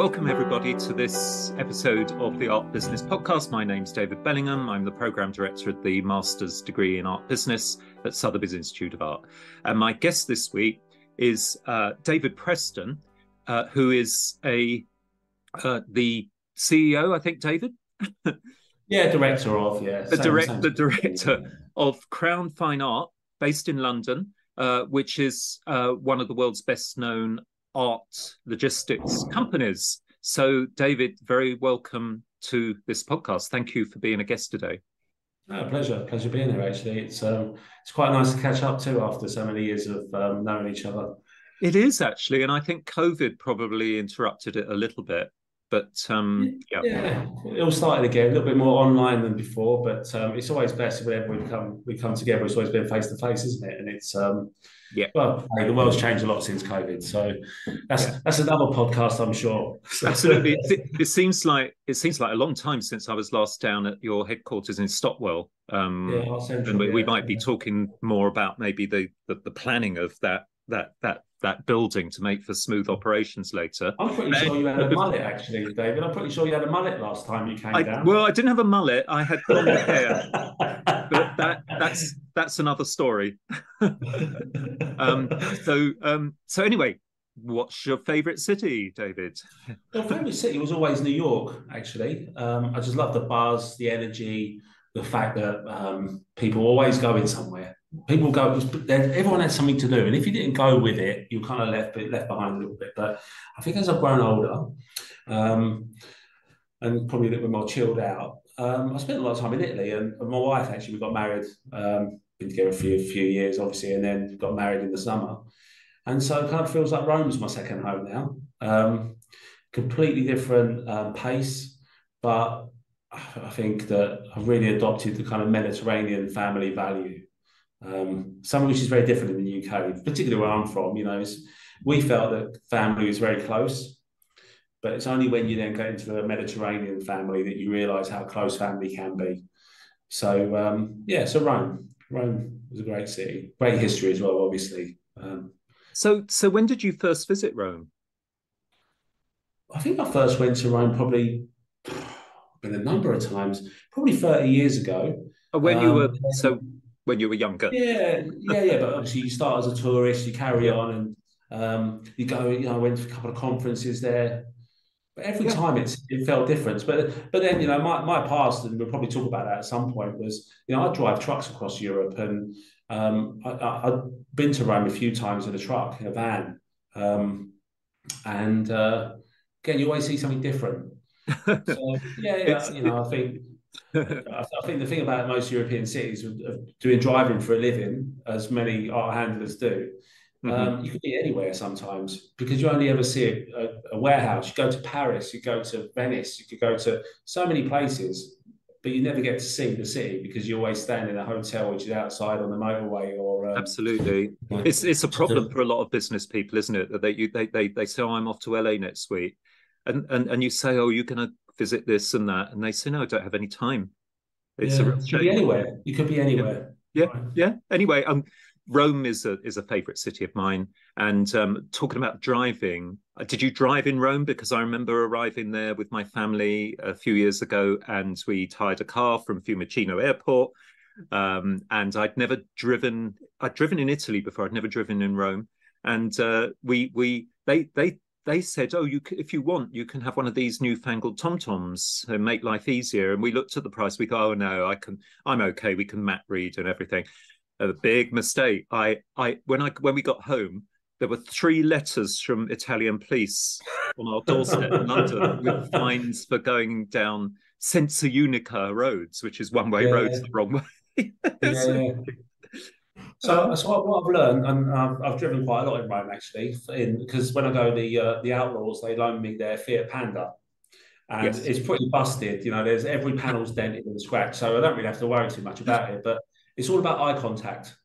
welcome everybody to this episode of the Art Business Podcast. My name's David Bellingham. I'm the Programme Director at the Master's Degree in Art Business at Sotheby's Institute of Art. And my guest this week is uh, David Preston, uh, who is a uh, the CEO, I think, David? yeah, director of, yeah. The, direct, the director of Crown Fine Art, based in London, uh, which is uh, one of the world's best known art logistics companies. So, David, very welcome to this podcast. Thank you for being a guest today. Oh, pleasure, pleasure being here. Actually, it's um, it's quite nice to catch up too after so many years of um, knowing each other. It is actually, and I think COVID probably interrupted it a little bit. But um, yeah. yeah, it all started again a little bit more online than before. But um, it's always best whenever we come we come together. It's always been face to face, isn't it? And it's um, yeah. Well, the world's changed a lot since COVID, so that's yeah. that's another podcast, I'm sure. Absolutely, it, it, seems like it seems like a long time since I was last down at your headquarters in Stockwell. Um, yeah, Central, and we, yeah, we might be talking more about maybe the, the the planning of that that that that building to make for smooth operations later. I'm pretty sure you had a mullet, actually, David. I'm pretty sure you had a mullet last time you came I, down. Well, I didn't have a mullet. I had long hair, but that that's that's another story. um, so um, so anyway, what's your favourite city, David? My favourite city was always New York. Actually, um, I just love the buzz, the energy, the fact that um, people always going somewhere people go everyone has something to do and if you didn't go with it you're kind of left left behind a little bit. But i think as i've grown older um, and probably a little bit more chilled out um, i spent a lot of time in italy and, and my wife actually we got married um, been together for a few, few years obviously and then got married in the summer. And so it kind of feels like rome's my second home now. Um, completely different um, pace but i think that i've really adopted the kind of mediterranean family value um, something which is very different in the UK, particularly where I'm from. You know, we felt that family was very close, but it's only when you then get into a Mediterranean family that you realise how close family can be. So um, yeah, so Rome, Rome was a great city, great history as well, obviously. Um, so, so when did you first visit Rome? I think I first went to Rome probably been a number of times, probably thirty years ago. When you were um, so when you were younger. Yeah, yeah, yeah. But obviously, you start as a tourist, you carry on, and um, you go. You know, I went to a couple of conferences there. But every yeah. time it's it felt different. But but then you know my, my past, and we'll probably talk about that at some point. Was you know I drive trucks across Europe, and um, I, have been to Rome a few times in a truck in a van, um, and uh, again you always see something different. So yeah, yeah, you know I think I think the thing about most European cities of doing driving for a living, as many art handlers do, mm-hmm. um, you can be anywhere sometimes because you only ever see a, a, warehouse. You go to Paris, you go to Venice, you could go to so many places, but you never get to see the city because you always stand in a hotel which is outside on the motorway or um, absolutely. It's it's a problem for a lot of business people, isn't it? That they you, they they they say, oh, "I'm off to LA next week," and and and you say, "Oh, you're going to visit this and that, and they say, "No, I don't have any time." It's yeah. a real shame. be anywhere. You could be anywhere. Yeah, yeah. yeah. Anyway, um, Rome is a is a favourite city of mine. And um, talking about driving, uh, did you drive in Rome? Because I remember arriving there with my family a few years ago, and we hired a car from Fiumicino Airport. Um, and I'd never driven. I'd driven in Italy before. I'd never driven in Rome. And uh, we we they they they said, "Oh, you if you want, you can have one of these newfangled tom toms and make life easier." And we looked at the price. We thought, "Oh no, I can. I'm okay. We can map read and everything." A big mistake. I, I when I when we got home, there were three letters from Italian police on our doorstep in London with fines for going down Senza Unica roads, which is one way yeah. roads the wrong way. yeah. So, so what I've learned, and I've, I've, driven quite a lot in Rome actually, in because when I go the uh, the Outlaws, they loan me their Fiat Panda, and yes. it's pretty busted. You know, there's every panel's dented and scratched, so I don't really have to worry too much about it. But it's all about eye contact.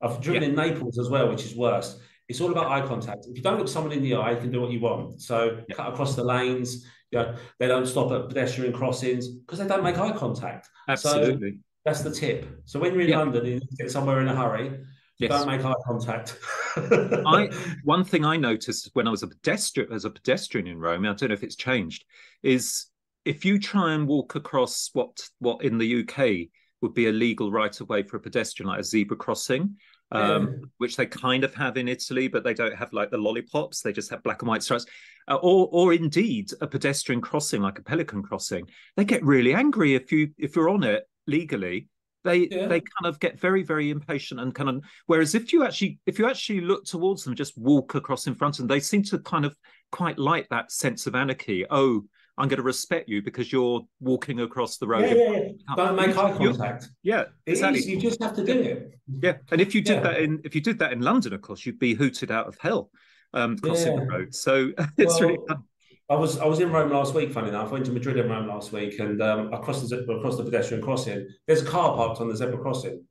I've driven yeah. in Naples as well, which is worse. It's all about eye contact. If you don't look someone in the eye, you can do what you want. So yeah. cut across the lanes. You know, they don't stop at pedestrian crossings because they don't make eye contact. Absolutely. So that's the tip. So when you're in London and you get somewhere in a hurry, yes. don't make eye contact. I one thing I noticed when I was a pedestrian as a pedestrian in Rome, I don't know if it's changed, is if you try and walk across what what in the UK would be a legal right of way for a pedestrian, like a zebra crossing, um, yeah. which they kind of have in Italy, but they don't have like the lollipops. They just have black and white stripes, uh, or or indeed a pedestrian crossing like a pelican crossing. They get really angry if you if you're on it legally. They yeah. they kind of get very very impatient and kind of. Whereas if you actually if you actually look towards them, just walk across in front of them, they seem to kind of quite like that sense of anarchy. Oh, I'm going to respect you because you're walking across the road. Yeah, yeah, yeah. Don't make eye contact. Yeah, exactly. you just have to do it. Yeah, and if you did yeah. that in if you did that in London, of course, you'd be hooted out of hell um, crossing yeah. the road. So it's well, really fun. I was I was in Rome last week. Funny enough, I went to Madrid and Rome last week, and um, across the across the pedestrian crossing, there's a car parked on the zebra crossing.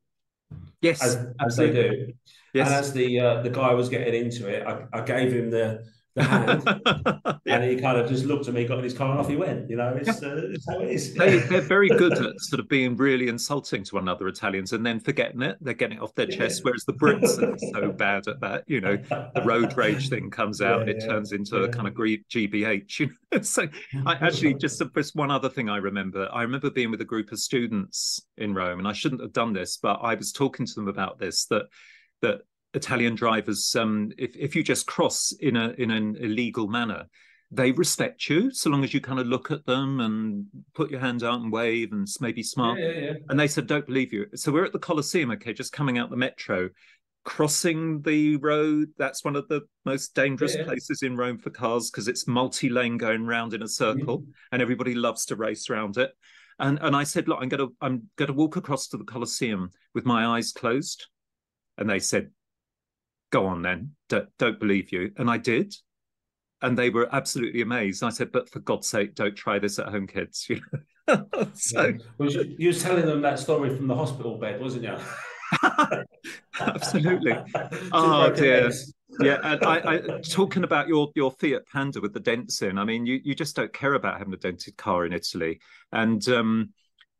Yes, as, as they do. Yes. And as the uh, the guy was getting into it, I, I gave him the the hand, yeah. and he kind of just looked at me, got in his car, and off he went. You know, it's, yeah. uh, it's how it is. they, they're very good at sort of being really insulting to one another, Italians, and then forgetting it. They're getting it off their chest, whereas the Brits are so bad at that. You know, the road rage thing comes out, and it turns into a kind of GBH. You know, so I actually just just one other thing I remember. I remember being with a group of students in Rome, and I shouldn't have done this, but I was talking to them about this that that Italian drivers, um, if if you just cross in a in an illegal manner, they respect you so long as you kind of look at them and put your hand out and wave and maybe smile. Yeah, yeah, yeah. And they said, "Don't believe you." So we're at the Colosseum, okay, just coming out the metro, crossing the road. That's one of the most dangerous places in Rome for cars because it's multi-lane going round in a circle, mm-hmm. and everybody loves to race around it. And and I said, "Look, I'm gonna I'm gonna walk across to the Colosseum with my eyes closed." And they said, go on then, don't, don't believe you. And I did. And they were absolutely amazed. I said, but for God's sake, don't try this at home, kids. so yeah. well, you were telling them that story from the hospital bed, wasn't you? Absolutely. oh dear. Yeah, and I, I, talking about your your Fiat Panda with the dents in. I mean, you you just don't care about having a dented car in Italy, and um,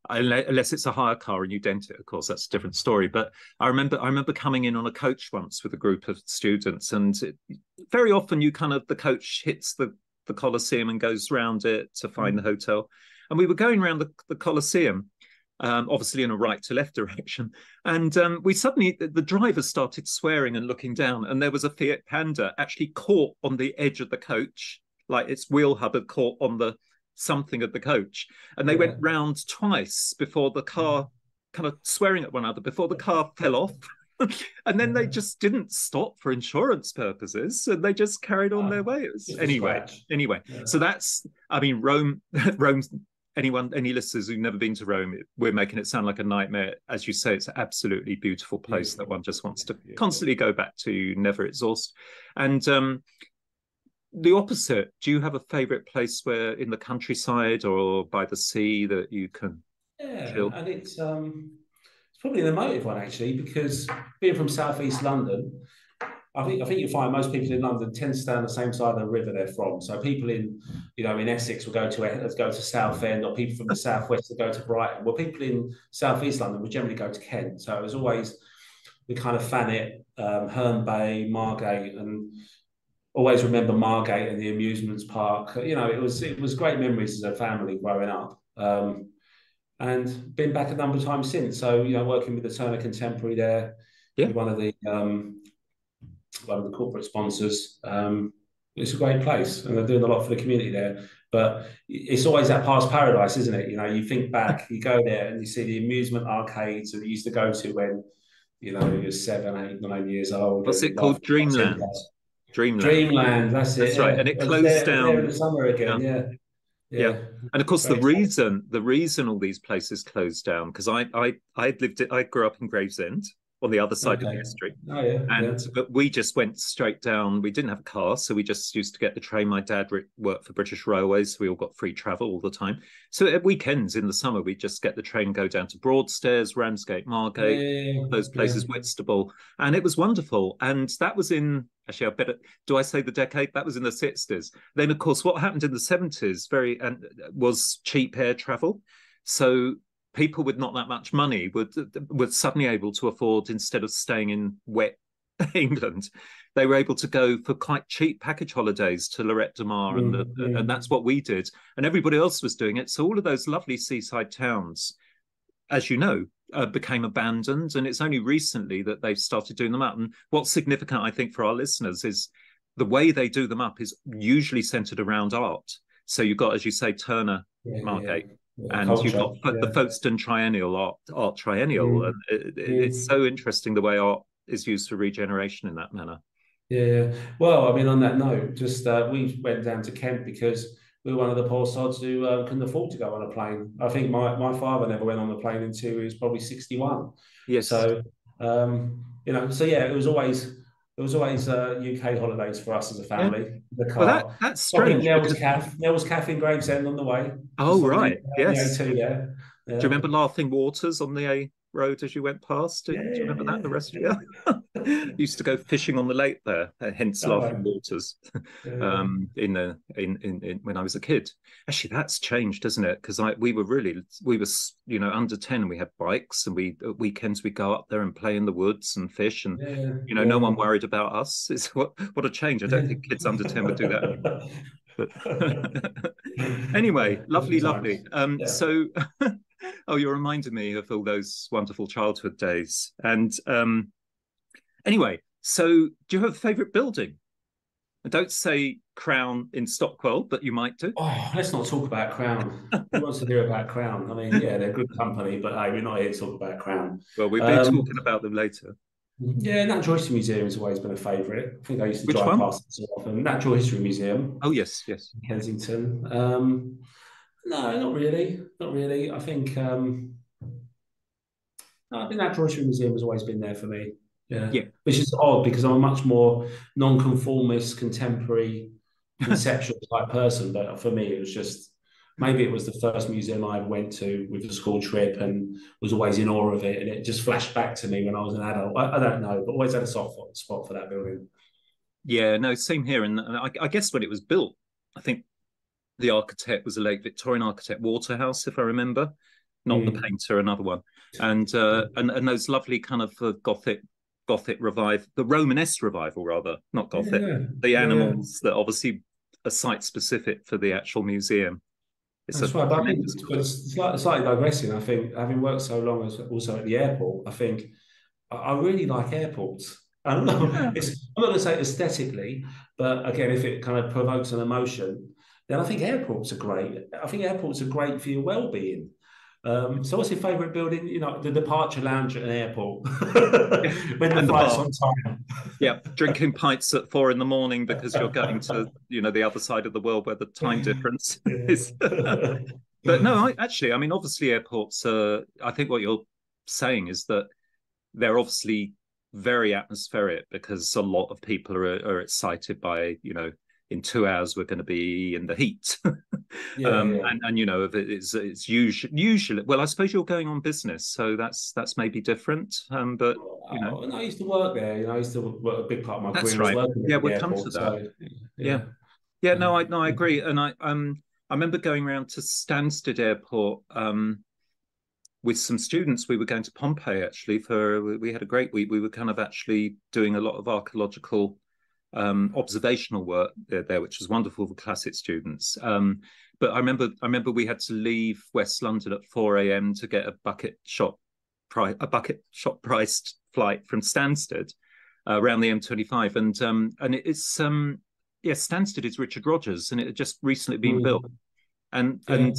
unless it's a hire car and you dent it of course that's a different story. But i remember i remember coming in on a coach once with a group of students and it, very often you kind of the coach hits the the colosseum and goes round it to find mm. the hotel. And we were going around the, the colosseum um, obviously in a right to left direction. And um, we suddenly the driver started swearing and looking down and there was a fiat panda actually caught on the edge of the coach like its wheel hub had caught on the something of the coach. And they yeah. went round twice before the car mm. kind of swearing at one another before the car fell off. and then they just didn't stop for insurance purposes and they just carried on their way. Anyway, anyway. Yeah. So that's I mean Rome Rome anyone any listeners who've never been to Rome, we're making it sound like a nightmare. As you say, it's an absolutely beautiful place that one just wants to constantly go back to, never exhaust. And um, the opposite do you have a favorite place where in the countryside or by the sea that you can yeah chill? and it's um it's probably an emotive one actually because being from southeast london I think I think you find most people in London tend to stay on the same side of the river they're from. So people in, you know, in Essex will go to go to Southend, or people from the southwest will go to Brighton. Well, people in southeast London would generally go to Kent. So it was always we kind of Thanet, um, Herne Bay, Margate, and always remember Margate and the amusements park. You know, it was it was great memories as a family growing up. Um, and been back a number of times since. So, you know, working with the Turner Contemporary there, yeah. one of the um, one of the corporate sponsors. Um, it's a great place, and they're doing a lot for the community there. But it's always that past paradise, isn't it? You know, you think back, you go there, and you see the amusement arcades that you used to go to when, you know, you're seven, eight, nine years old. What's it called? Dreamland. Dreamland. Dreamland, that's it. That's yeah. right, and it closed there, down in the summer again. Yeah. yeah. yeah. and of course Great. the reason the reason all these places closed down because I I I lived it I grew up in Gravesend on the other side okay. of the history. Oh yeah. And yeah. but we just went straight down. We didn't have a car, so we just used to get the train. My dad worked for British Railways, so we all got free travel all the time. So at weekends in the summer, we just get the train, go down to Broadstairs, Ramsgate, Margate, yeah, those places. Whitstable, and it was wonderful. And that was in actually, I better do I say the decade that was in the sixties. Then of course, what happened in the seventies very and was cheap air travel. So people with not that much money were were suddenly able to afford instead of staying in wet England, they were able to go for quite cheap package holidays to Lloret de Mar, and, the, Mm-hmm. and that's what we did. And everybody else was doing it. So all of those lovely seaside towns, as you know, uh, became abandoned. And it's only recently that they've started doing them up. And what's significant, I think, for our listeners is the way they do them up is usually centered around art. So you've got, as you say, Turner Yeah, Margate, yeah. and Culture, you've got yeah. the Folkestone Triennial art, art Triennial, Mm. and it, Mm. it's so interesting the way art is used for regeneration in that manner. Yeah, yeah. Well, I mean, on that note, just uh, we went down to Kent because we were one of the poor sods who uh, couldn't afford to go on a plane. I think my, my father never went on a plane until he was probably 61. Yes, So, um, you know, so yeah, it was always it was always uh, UK holidays for us as a family. The car. well, that that's strange. Nell's because- Cafe, Nell's Cafe in Gravesend on the way. oh the- right, yes. A2 there. Yeah. Do you remember Laughing Waters on the A road as you went past? Do, do you remember that? The rest of you used to go fishing on the lake there, hence Oh, Laughing. Waters. Yeah. um in the in, in in when I was a kid. Actually, that's changed, doesn't it? Because I we were really we were you know under ten and we had bikes and we at weekends we go up there and play in the woods and fish and Yeah, you know no one worried about us. It's what what a change. I don't think kids under ten would do that. anymore. But anyway, lovely, lovely. Um, Yeah. so oh, you're reminding me of all those wonderful childhood days. And um, anyway, so do you have a favourite building? And don't say Crown in Stockwell, but you might do. Oh, let's not talk about Crown. Who wants to hear about Crown? I mean, yeah, they're good company, but hey, we're not here to talk about Crown. Well, we'll be Um, talking about them later. Yeah, Natural History Museum has always been a favourite. I think I used to Which drive one? past it so often. Natural History Museum, Oh yes, yes. Kensington. Um, no, not really. Not really. I think um, no, I think that History Museum has always been there for me. Yeah. Yeah. Which is odd because I'm a much more non-conformist, contemporary, conceptual type person. But for me, it was just maybe it was the first museum I ever went to with a school trip and was always in awe of it. And it just flashed back to me when I was an adult. I, I don't know, but always had a soft spot for that building. Yeah, no, same here. And, and I, I guess when it was built, I think the architect was a late Victorian architect, Waterhouse, if I remember, not the Mm. painter, another one. And uh, and and those lovely kind of uh, Gothic Gothic revive, the Romanesque revival rather, not Gothic. Yeah, The yeah. animals that obviously are site specific for the actual museum. It's That's a right. But I think but it's slightly, slightly digressing. I think having worked so long as also at the airport, I think I, I really like airports. I'm not, Yeah. it's, I'm not going to say aesthetically, but again, if it kind of provokes an emotion, then I think airports are great. I think airports are great for your well-being. Um, so, what's your favourite building? You know, the departure lounge at an airport when the flight's on time. yeah, drinking pints at four in the morning because you're going to you know the other side of the world where the time difference is. but no, I, actually, I mean, obviously, airports. Uh, I think what you're saying is that they're obviously very atmospheric because a lot of people are, are excited by you know in two hours we're going to be in the heat Yeah, um yeah. and and you know if it's it's usually usually well i suppose you're going on business so that's that's maybe different um but you know. Oh, I used to work there. You know, I used to work a big part of my That's career right. Yeah, we'll come to that. so, Yeah. Yeah, no, I no, I agree, and I um I remember going around to Stansted Airport um with some students. We were going to Pompeii actually for we- we had a great week. We were kind of actually doing a lot of archaeological um observational work there, there which was wonderful for classic students. Um but I remember I remember we had to leave West London at 4 a.m. to get a bucket shop price a bucket shop priced flight from Stansted uh, around the M25 and um and it's um yeah, Stansted is Richard Rogers, and it had just recently been Mm. built. And Yeah. and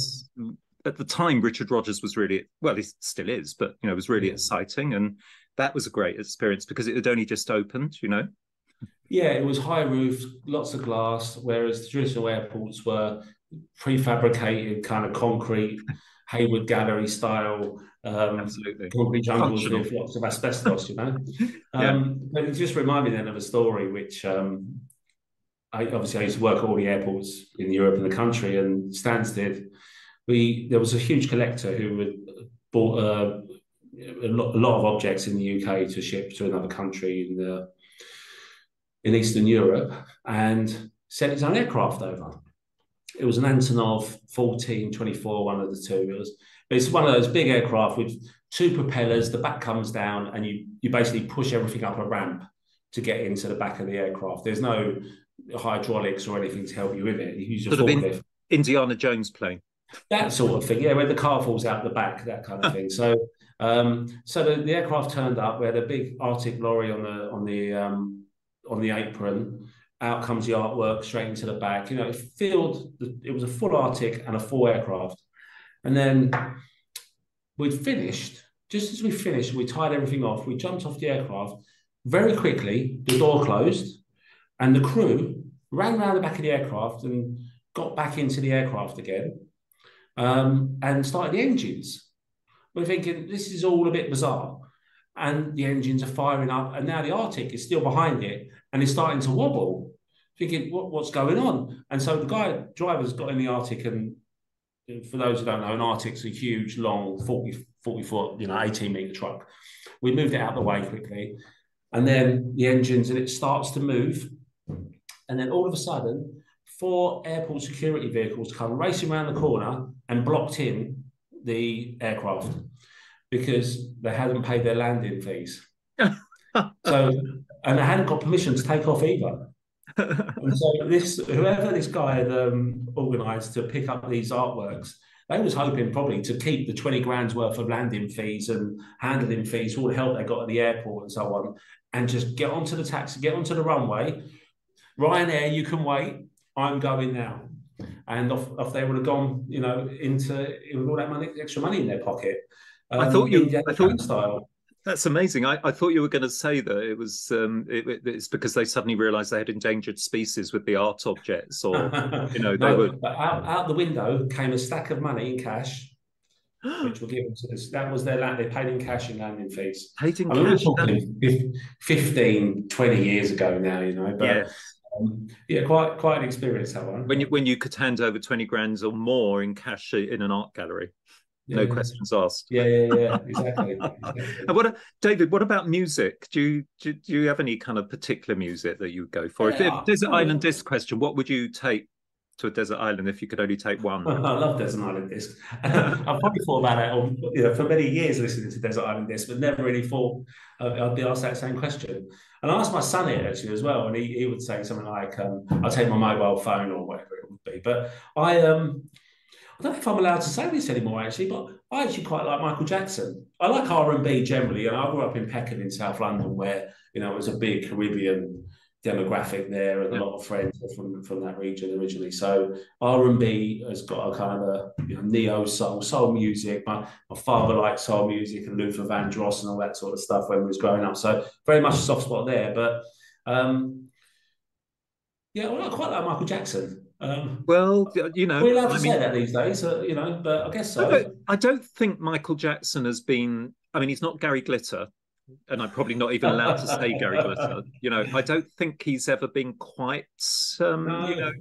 at the time, Richard Rogers was really well, he still is, but you know, it was really Yeah. exciting, and that was a great experience because it had only just opened. You know, Yeah, it was high roofed, lots of glass, whereas the traditional airports were prefabricated, kind of concrete, Hayward Gallery style, um, absolutely. concrete jungles Functional. with lots of asbestos, you know. Yeah. Um, but it just reminded me then of a story which um, I obviously I used to work at all the airports in Europe and the country, and Stansted. We there was a huge collector who had bought uh, a, lot, a lot of objects in the UK to ship to another country in the in Eastern Europe, and sent his own aircraft over. It was an Antonov 1424, one of the two. It was it's one of those big aircraft with two propellers. The back comes down, and you you basically push everything up a ramp to get into the back of the aircraft. There's no hydraulics or anything to help you with it. You use your sort forklift. Indiana Jones plane. That sort of thing, yeah, where the car falls out the back, that kind of thing. So, um, so the, the, aircraft turned up. We had a big Arctic lorry on the on the um, on the apron. Out comes the artwork straight into the back. You know, it filled. It was a full Arctic and a full aircraft. And then we'd finished. Just as we finished, we tied everything off. We jumped off the aircraft very quickly. The door closed, and the crew ran around the back of the aircraft and got back into the aircraft again um, and started the engines. We're thinking this is all a bit bizarre. And the engines are firing up, and now the Arctic is still behind it and it's starting to wobble. Thinking, what, what's going on? And so the guy, drivers got in the Arctic, and for those who don't know, an Arctic's a huge, long, 40, 40 foot, you know, 18 meter truck. We moved it out of the way quickly. And then the engines, and it starts to move. And then all of a sudden, four airport security vehicles come racing around the corner and blocked in the aircraft because they hadn't paid their landing fees. so, and they hadn't got permission to take off either. and so this, whoever this guy had um, organised to pick up these artworks, they was hoping probably to keep the 20 grand's worth of landing fees and handling fees, all the help they got at the airport and so on, and just get onto the taxi, get onto the runway. Ryanair, you can wait. I'm going now. And off, off they would have gone, you know, into with all that money, extra money in their pocket. Um, I thought you, I thought style. That's amazing. I, I thought you were going to say that it was um, it, it's because they suddenly realised they had endangered species with the art objects, or you know, they no, were. Out, out the window came a stack of money in cash, which were given to this. That was their land. They paid in cash and landing fees. Paid in I mean, cash. We're talking 15, 20 years ago now, you know. But yeah. Um, yeah, quite quite an experience that one. When you when you could hand over twenty grand or more in cash in an art gallery, yeah, no yeah. questions asked. Yeah, yeah, yeah, exactly. exactly. and what, David? What about music? Do you do, do you have any kind of particular music that you would go for? Yeah, if, if an island disc question, what would you take to a desert island if you could only take one? I love desert island disc. I've probably thought about it on, you know, for many years listening to desert island disc, but never really thought I'd be asked that same question. And I asked my son it actually as well, and he, he would say something like, um, "I'll take my mobile phone or whatever it would be." But I um, I don't know if I'm allowed to say this anymore actually, but I actually quite like Michael Jackson. I like R and B generally, and I grew up in Peckham in South London, where you know it was a big Caribbean demographic there and yeah. a lot of friends from from that region originally. So R and B has got a kind of a you know, neo soul, soul music. My my father liked soul music and Luther Vandross and all that sort of stuff when we was growing up. So very much a soft spot there. But um, yeah, well, I quite like Michael Jackson. Um, well, you know, we're allowed to I say mean, that these days, uh, you know, but I guess so. I don't, I don't think Michael Jackson has been. I mean, he's not Gary Glitter, and I'm probably not even allowed to say Gary Glitter. You know, I don't think he's ever been quite. Um, no. You know,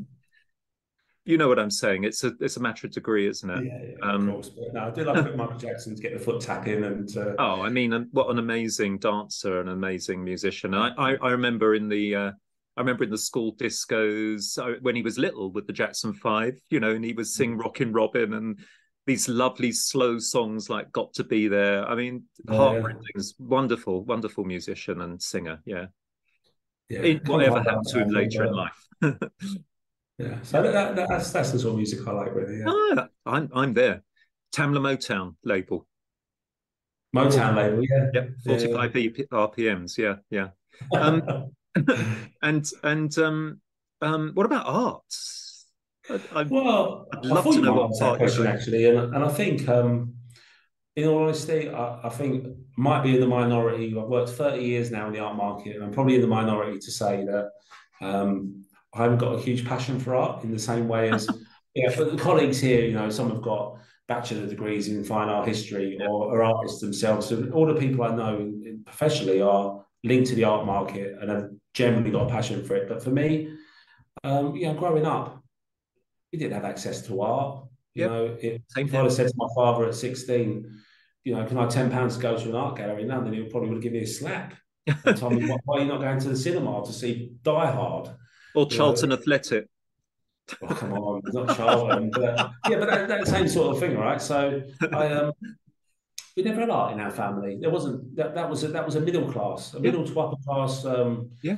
you know what I'm saying. It's a it's a matter of degree, isn't it? Yeah, yeah um, of course. But no, I do like Michael Jackson to get the foot tap in and. Uh... Oh, I mean, what an amazing dancer, an amazing musician. I I, I remember in the. Uh, I remember in the school discos when he was little with the Jackson Five, you know, and he would sing mm. Rockin' Robin and these lovely slow songs like "Got to Be There." I mean, yeah. heartrending. Wonderful, wonderful musician and singer. Yeah. Yeah. It, whatever happened to him later in life. yeah. So that, that, that's that's the sort of music I like, really. Yeah. Ah, I'm I'm there. Tamla Motown label. Motown label, yeah. Yep. 45 yeah. RPMs. Yeah, yeah. Um, and and um um what about arts? I, well, I'd love to know what that question actually, and, and I think, um, in all honesty, I, I, think might be in the minority. I've worked thirty years now in the art market, and I'm probably in the minority to say that um, I haven't got a huge passion for art in the same way as yeah. But the colleagues here, you know, some have got bachelor degrees in fine art history or are artists themselves. So all the people I know professionally are linked to the art market and have generally got a passion for it. But for me, um, you know, growing up, we didn't have access to art. You yep. know, it, if I'd have said to my father at 16, you know, can I have 10 pounds to go to an art gallery in London, he would probably would have given me a slap. and told me, why, are you not going to the cinema to see Die Hard? Or Charlton know? Athletic. Oh, come on, not Charlton. but, yeah, but that, that, same sort of thing, right? So I, um, we never had art in our family. There wasn't that. That was a, that was a middle class, a middle to upper class. Um, yeah.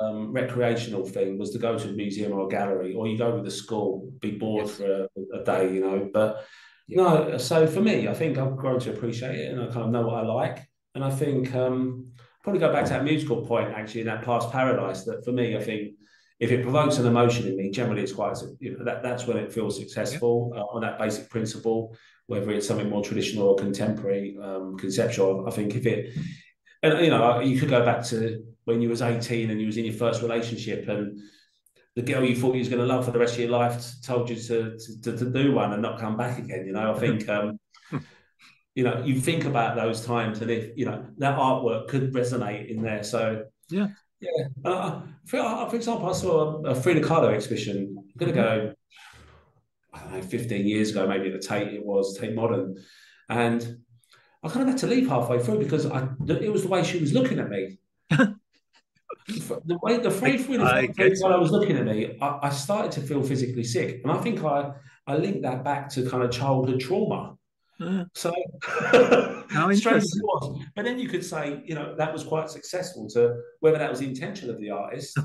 Um, recreational thing was to go to a museum or a gallery, or you go with the school, be bored yes. for a, a, day, you know. But no, so for me, I think I've grown to appreciate it, and I kind of know what I like. And I think um, probably go back to that musical point actually in that past paradise. That for me, I think if it provokes an emotion in me, generally it's quite you know, that that's when it feels successful yeah. uh, on that basic principle whether it's something more traditional or contemporary, um, conceptual. I think if it, and you know, you could go back to when you was 18 and you was in your first relationship and the girl you thought you was going to love for the rest of your life told you to, to, to do one and not come back again. You know, I think, um, you know, you think about those times and if, you know, that artwork could resonate in there. So, yeah. Yeah. Uh, for, uh, for example, I saw a, a Frida Kahlo exhibition. I'm going to mm-hmm. go know, 15 years ago, maybe at the Tate it was, Tate Modern. And I kind of had to leave halfway through because I, it was the way she was looking at me. the way the phrase through the while I was looking at me, I, I, started to feel physically sick. And I think I, I linked that back to kind of childhood trauma. Uh, so how interesting. Was. But then you could say, you know, that was quite successful to whether that was the intention of the artist.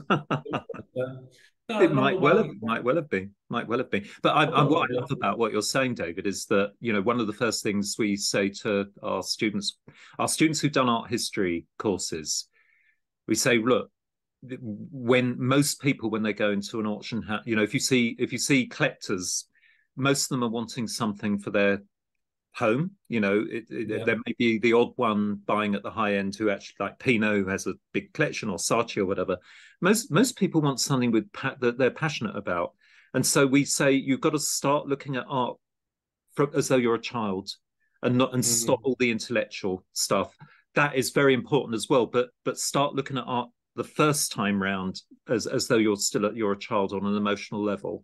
No, it might well have, might well have been, might well have been. But I, I, what I love about what you're saying, David, is that you know one of the first things we say to our students, our students who've done art history courses, we say, look, when most people when they go into an auction, you know, if you see if you see collectors, most of them are wanting something for their home. You know, it, it, yeah. there may be the odd one buying at the high end who actually like Pinault who has a big collection or Saatchi or whatever. Most most people want something with pa- that they're passionate about, and so we say you've got to start looking at art from, as though you're a child, and not and mm-hmm. stop all the intellectual stuff. That is very important as well. But but start looking at art the first time round as as though you're still at you're a child on an emotional level.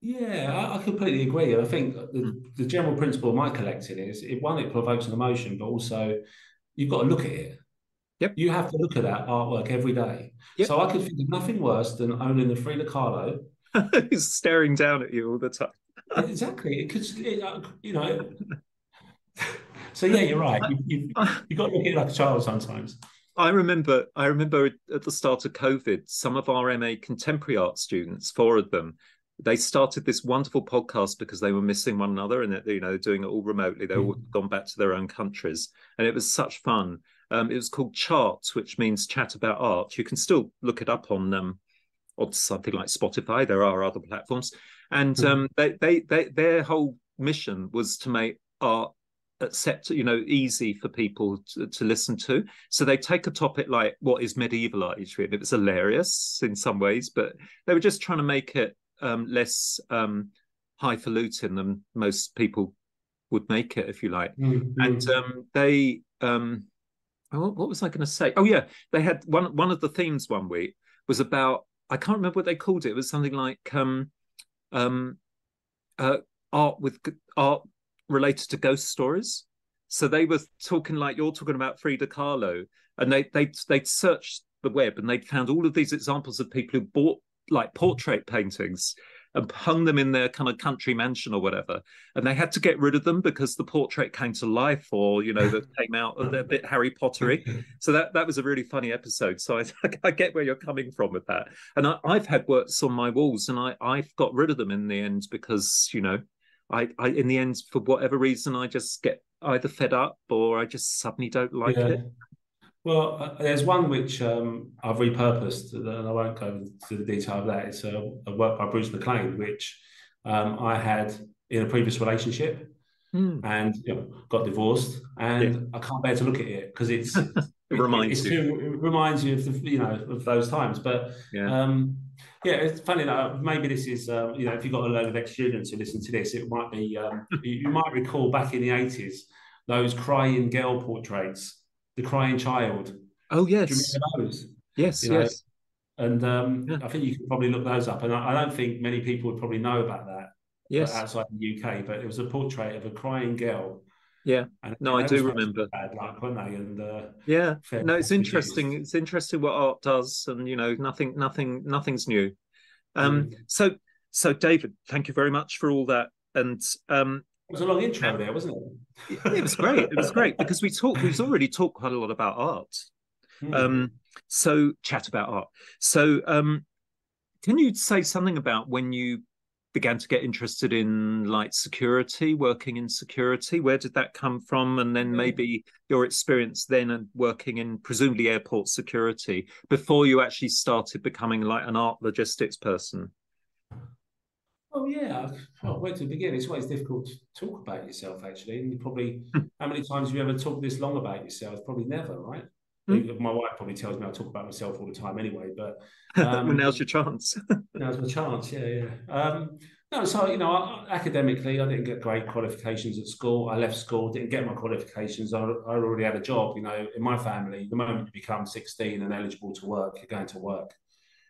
Yeah, I, I, completely agree. And I think the, hmm. the general principle of my collecting is it, one, it provokes an emotion, but also you've got to look at it. Yep. You have to look at that artwork every day. Yep. So I could think of nothing worse than owning the Frida Kahlo. He's staring down at you all the time. exactly. It could, it, uh, you know. so yeah, you're right. You, you, you've got to look at it like a child sometimes. I remember, I remember at the start of COVID, some of our MA contemporary art students, four of them, they started this wonderful podcast because they were missing one another and you know doing it all remotely. They all mm. gone back to their own countries, and it was such fun. Um, it was called Charts, which means chat about art. You can still look it up on um, on something like Spotify. There are other platforms, and mm. um, they, they they their whole mission was to make art accept you know easy for people to, to, listen to so they take a topic like what is medieval art and it was hilarious in some ways but they were just trying to make it um, less um, highfalutin than most people would make it, if you like. Mm-hmm. And um, they, um, oh, what was I going to say? Oh yeah, they had one. One of the themes one week was about I can't remember what they called it. It was something like um, um, uh, art with art related to ghost stories. So they were talking like you're talking about Frida Kahlo, and they they they'd searched the web and they'd found all of these examples of people who bought like portrait paintings and hung them in their kind of country mansion or whatever. And they had to get rid of them because the portrait came to life or, you know, that came out a bit Harry Pottery. So that, that was a really funny episode. So I, I get where you're coming from with that. And I, have had works on my walls and I, I've got rid of them in the end because, you know, I, I in the end, for whatever reason, I just get either fed up or I just suddenly don't like yeah. it. Well, uh, there's one which um, I've repurposed, and I won't go into the detail of that. It's a, a work by Bruce McLean, which um, I had in a previous relationship, mm. and you know, got divorced, and yeah. I can't bear to look at it because it's it, reminds it's you, too, it reminds you of the, you know of those times. But yeah, um, yeah it's funny that maybe this is uh, you know if you've got a load of ex students who listen to this, it might be um, you, you might recall back in the eighties those crying girl portraits the Crying Child. Oh yes, yes, you know? yes. And um, yeah. I think you can probably look those up. And I, I, don't think many people would probably know about that. Yes, outside the UK, but it was a portrait of a crying girl. Yeah, and no, I do remember. Bad luck, weren't they? And uh, yeah, no, it's interesting. It's interesting what art does, and you know, nothing, nothing, nothing's new. Um, mm. so, so David, thank you very much for all that. And um, It was a long intro there, wasn't it? it was great. It was great because we talked. We've already talked quite a lot about art. Hmm. Um, so chat about art. So um, can you say something about when you began to get interested in like security, working in security? Where did that come from? And then maybe your experience then and working in presumably airport security before you actually started becoming like an art logistics person. Yeah, well, where to begin? It's always difficult to talk about yourself actually, and you probably how many times have you ever talked this long about yourself? Probably never, right? Mm. My wife probably tells me I talk about myself all the time anyway, but um, well, now's your chance. now's my chance. Yeah, yeah. Um, no, so you know, academically, I didn't get great qualifications at school. I left school, didn't get my qualifications. I, I already had a job. You know, in my family, the moment you become sixteen and eligible to work, you're going to work.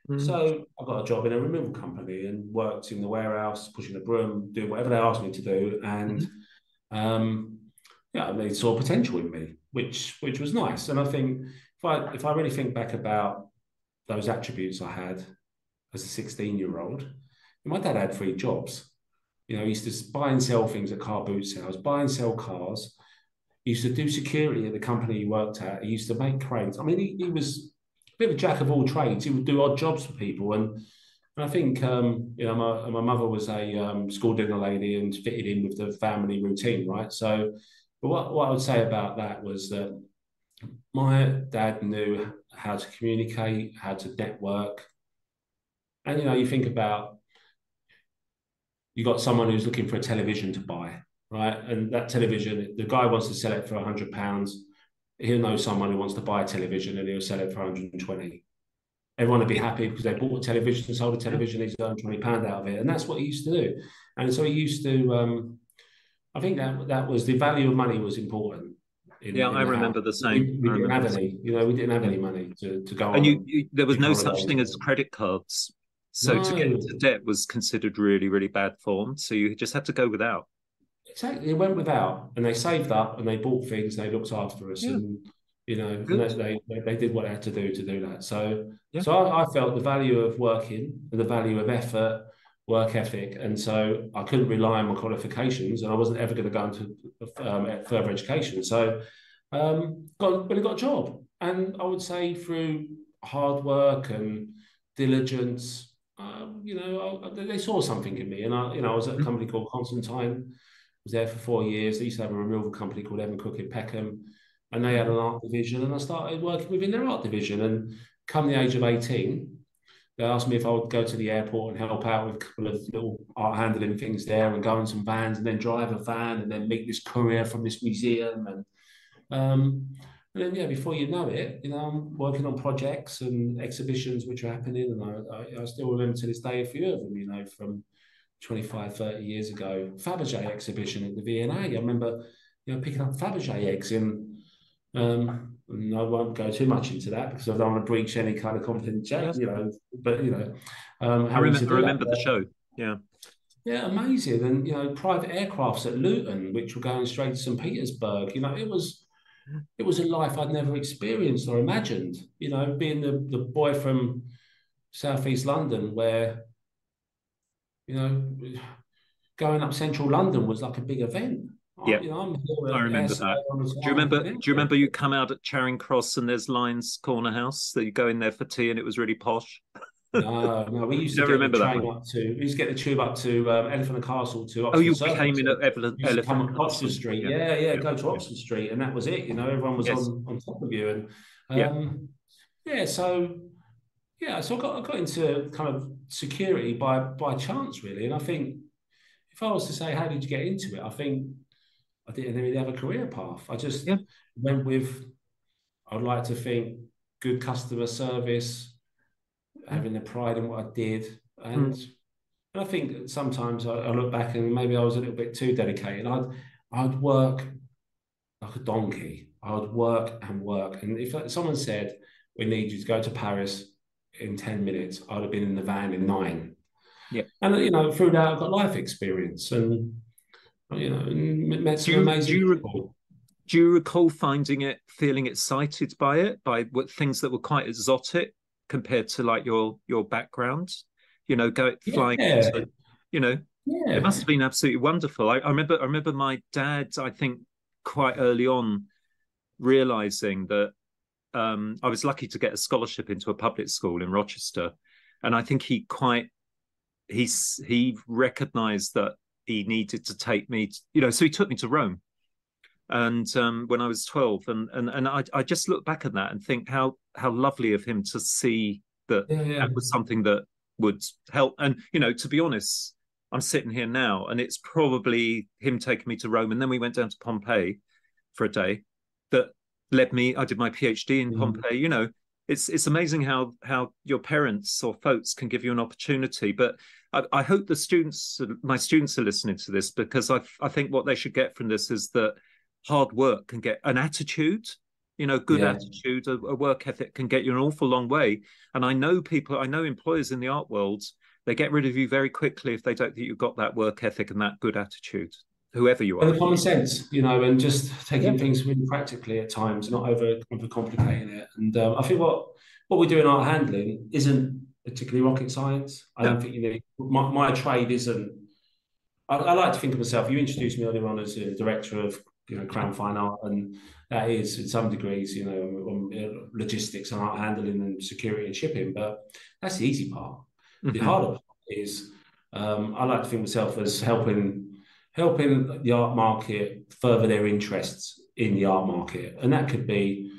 Mm. So I got a job in a removal company and worked in the warehouse, pushing a broom, doing whatever they asked me to do. And mm. um, yeah, they saw potential in me, which which was nice. And I think if I if I really think back about those attributes I had as a 16 year old, my dad had three jobs. You know, he used to buy and sell things at car boot sales, buy and sell cars. He used to do security at the company he worked at. He used to make cranes. I mean, he, he was bit of a jack of all trades. He would do odd jobs for people, and, and I think um, you know my my mother was a um, school dinner lady and fitted in with the family routine, right? So, but what what I would say about that was that my dad knew how to communicate, how to network, and you know you think about you got someone who's looking for a television to buy, right? And that television, the guy wants to sell it for a hundred pounds he'll know someone who wants to buy a television and he'll sell it for 120. Everyone would be happy because they bought a television, and sold a television, he's earned 20 pound out of it. And that's what he used to do. And so he used to, um, I think that that was the value of money was important. In, yeah, in I remember the same. We, we didn't have any, you know, we didn't have any money to, to go and you, you, there was no such thing as credit cards. So no. to get into debt was considered really, really bad form. So you just had to go without. Exactly. They went without and they saved up and they bought things, and they looked after us. Yeah. And, you know, they, they, they did what they had to do to do that. So, yeah. so I, I felt the value of working and the value of effort, work ethic. And so I couldn't rely on my qualifications and I wasn't ever going to go into um, further education. So, um, got really got a job. And I would say through hard work and diligence, um, you know, I, they saw something in me. And I, you know, I was at a mm-hmm. company called Constantine was there for four years. They used to have a removal company called Evan Cook in Peckham, and they had an art division. And I started working within their art division. And come the age of 18, they asked me if I would go to the airport and help out with a couple of little art handling things there and go in some vans and then drive a van and then meet this courier from this museum. And, um, and then, yeah, before you know it, you know, I'm working on projects and exhibitions which are happening. And I, I, I still remember to this day a few of them, you know, from 25, 30 years ago, Fabergé exhibition at the V&A. I remember, you know, picking up Fabergé eggs in, um, I won't go too much into that because I don't want to breach any kind of confidentiality, you know, but, you know. Um, I remember, I remember the show, yeah. Yeah, amazing. And, you know, private aircrafts at Luton, which were going straight to St. Petersburg, you know, it was, it was a life I'd never experienced or imagined, you know, being the, the boy from Southeast London where you know, going up central London was like a big event. Yeah, you know, i remember that. Do you remember? Do you remember you come out at Charing Cross and there's Lyons Corner House that you go in there for tea and it was really posh. no, no, we used to get remember the train that up to. We used to get the tube up to um, Elephant and Castle to. Oxford oh, you came in at Elephant. Come Oxford Street, yeah, yeah, yeah, go to Oxford Street, and that was it. You know, everyone was yes. on, on top of you, and um, yeah, yeah. So yeah, so I got I got into kind of security by by chance really, and I think if I was to say how did you get into it, I think I didn't really have a career path. I just yeah. went with I'd like to think good customer service, having the pride in what I did, and mm. and I think sometimes I, I look back and maybe I was a little bit too dedicated. I'd I'd work like a donkey. I would work and work, and if someone said we need you to go to Paris in 10 minutes, I'd have been in the van in nine. Yeah. And, you know, through that, I've got life experience and, you know, met some do you, amazing do you, people. Do you recall finding it, feeling excited by it, by what things that were quite exotic compared to like your your background? You know, go flying, yeah. into, you know, Yeah. It must have been absolutely wonderful. I, I remember I remember my dad, I think quite early on, realizing that um, I was lucky to get a scholarship into a public school in Rochester. And I think he quite he's he recognized that he needed to take me, to, you know, so he took me to Rome. And um, when I was 12, and and and I, I just look back at that and think how how lovely of him to see that yeah, yeah. that was something that would help. And you know, to be honest, I'm sitting here now, and it's probably him taking me to Rome, and then we went down to Pompeii for a day. That led me. I did my PhD in mm. Pompeii. You know, it's it's amazing how how your parents or folks can give you an opportunity. But I, I hope the students, my students, are listening to this because I I think what they should get from this is that hard work can get an attitude you know good yeah. attitude a, a, work ethic can get you an awful long way and i know people i know employers in the art world they get rid of you very quickly if they don't think you've got that work ethic and that good attitude whoever you are and the common sense you know and just taking yeah. things really practically at times not over complicating it. And um, i think what what we do in art handling isn't particularly rocket science. I don't think you need my, my trade isn't I, I, like to think of myself you introduced me earlier on as a director of you know crown fine art and that is in some degrees you know logistics and art handling and security and shipping but that's the easy part. Mm-hmm. the harder part is um, i like to think of myself as helping helping the art market further their interests in the art market and that could be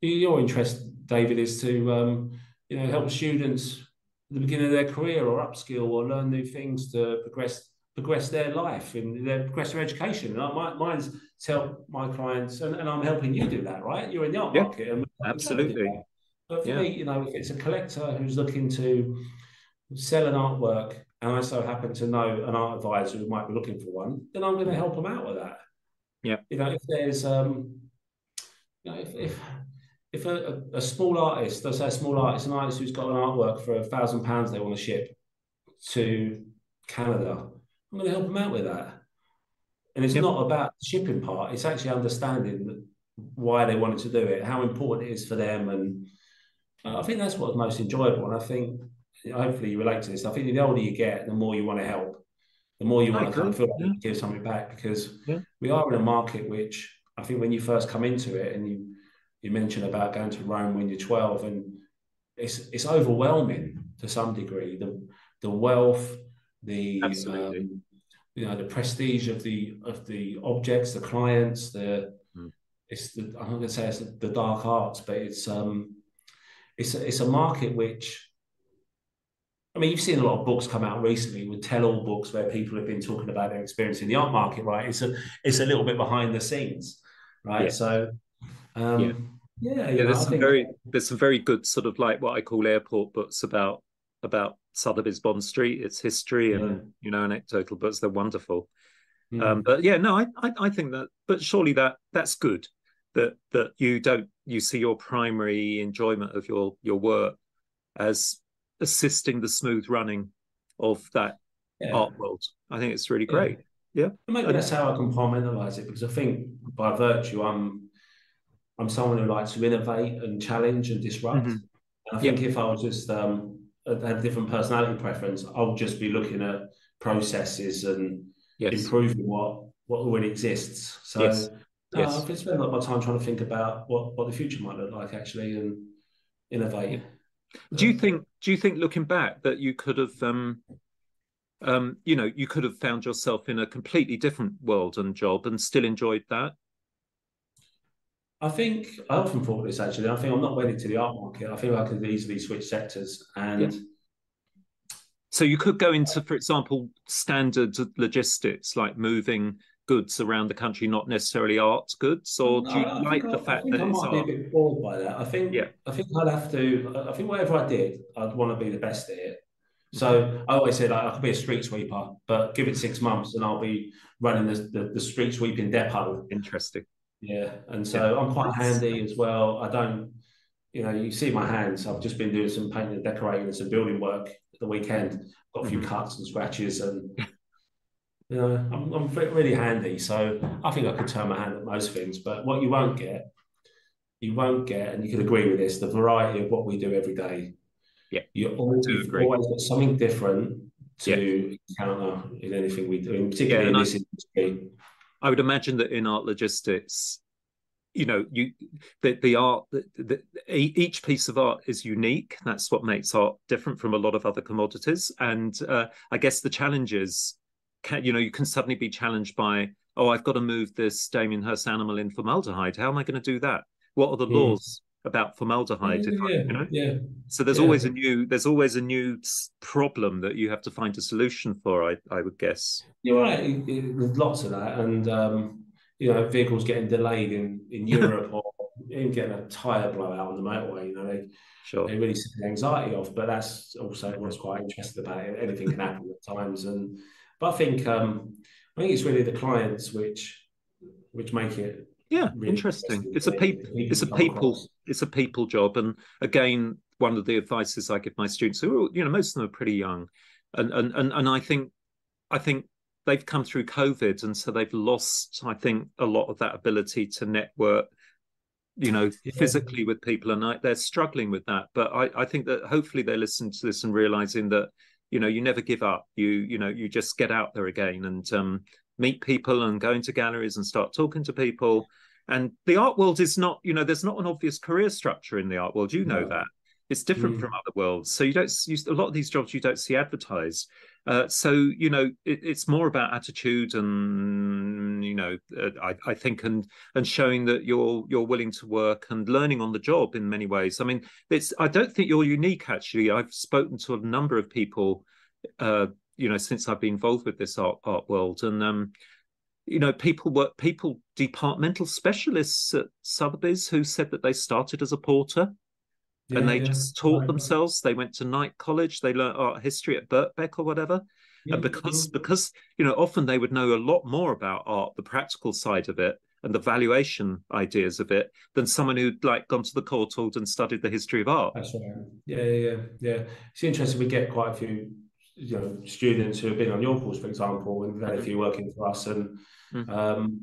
your interest david is to um, you know help students at the beginning of their career or upskill or learn new things to progress progress their life and their progress their education. And my, mine's to help my clients, and, and I'm helping you do that, right? You're in the art yeah, market, and absolutely. But for yeah. me, you know, if it's a collector who's looking to sell an artwork, and I so happen to know an art advisor who might be looking for one, then I'm going to help them out with that. Yeah. You know, if there's, um, you know, if if if a, a, small artist, let's say a small artist, an artist who's got an artwork for a thousand pounds they want to ship to Canada, I'm going to help them out with that. And it's yep. not about the shipping part, it's actually understanding why they wanted to do it, how important it is for them. And uh, I think that's what's most enjoyable. And I think, hopefully, you relate to this. I think the older you get, the more you want to help, the more you want to kind of feel like yeah. you give something back because yeah. we are in a market which I think when you first come into it and you you mentioned about going to Rome when you're 12 and it's it's overwhelming to some degree the the wealth the um, you know the prestige of the of the objects, the clients, the mm. it's the I'm not going to say it's the dark arts, but it's um it's it's a market which I mean you've seen a lot of books come out recently with tell-all books where people have been talking about their experience in the art market, right? It's a it's a little bit behind the scenes, right? Yeah. So um, yeah. Yeah, yeah. Know, there's some think... very there's some very good sort of like what I call airport books about about Sotheby's Bond Street, its history, and yeah. you know, anecdotal books. They're wonderful. Mm. Um, but yeah, no, I, I, I think that, but surely that that's good that that you don't you see your primary enjoyment of your your work as assisting the smooth running of that yeah. art world. I think it's really great. Yeah, yeah. maybe that's how I compartmentalize it because I think by virtue I'm I'm someone who likes to innovate and challenge and disrupt. Mm-hmm. And I think if I was just um, had a different personality preference, I'll just be looking at processes and yes. improving what what already exists. So yes. No, yes. I've spent a lot of my time trying to think about what, what the future might look like actually and innovate. Do you think do you think looking back that you could have um um you know you could have found yourself in a completely different world and job and still enjoyed that? I think I often thought this actually. I think I'm not wedded to the art market. I feel I could easily switch sectors and. Yeah. So you could go into, for example, standard logistics like moving goods around the country, not necessarily art goods, or do you like the I, fact I that I might be a bit bored by that. I think. Yeah. I think I'd have to. I think whatever I did, I'd want to be the best at it. So I always said I could be a street sweeper, but give it six months and I'll be running the, the, the street sweeping depot. Interesting. Yeah, and so yeah. I'm quite handy as well. I don't, you know, you see my hands. I've just been doing some painting and decorating and some building work at the weekend. Got a few mm-hmm. cuts and scratches, and you know, I'm, I'm really handy. So I think I could turn my hand at most things. But what you won't get, you won't get, and you can agree with this, the variety of what we do every day. Yeah, you always, always got something different to yeah. encounter in anything we do, in particularly yeah, in this I, industry. I would imagine that in art logistics, you know you the, the art the, the, each piece of art is unique that's what makes art different from a lot of other commodities and uh, i guess the challenges can you know you can suddenly be challenged by oh i've got to move this damien hirst animal in formaldehyde how am i going to do that what are the mm. laws about formaldehyde yeah, I, you know yeah so there's yeah. always a new there's always a new problem that you have to find a solution for i i would guess you're right there's lots of that and um you know, vehicles getting delayed in, in Europe or even getting a tyre blowout on the motorway, you know, they, sure. they really set the anxiety off. But that's also what's quite interesting about it. Anything can happen at times. And but I think um, I think it's really the clients which which make it yeah really interesting. interesting. It's a people it's a people it's a people job. And again, one of the advices I give my students who are, you know, most of them are pretty young. And and and, and I think I think they've come through COVID, and so they've lost, I think, a lot of that ability to network, you know, yeah. physically with people, and I, they're struggling with that. But I, I think that hopefully they listen to this and realizing that, you know, you never give up. You, you know, you just get out there again and um, meet people and go into galleries and start talking to people. And the art world is not, you know, there's not an obvious career structure in the art world. You know no. that. It's different mm. from other worlds. So you don't use a lot of these jobs you don't see advertised. Uh, so you know it, it's more about attitude and you know uh, I, I, think and and showing that you're you're willing to work and learning on the job in many ways. I mean, it's I don't think you're unique actually. I've spoken to a number of people, uh, you know, since I've been involved with this art art world, and um, you know, people work people departmental specialists at Sotheby's who said that they started as a porter yeah, and they yeah. just taught right, themselves. They went to night college. They learned art history at Birkbeck or whatever. Yeah, and because because you know often they would know a lot more about art, the practical side of it, and the valuation ideas of it than someone who'd like gone to the Courtauld and studied the history of art. That's right. Yeah, yeah, yeah. It's interesting. We get quite a few you know students who have been on your course, for example, and very few working for us, and mm-hmm. um,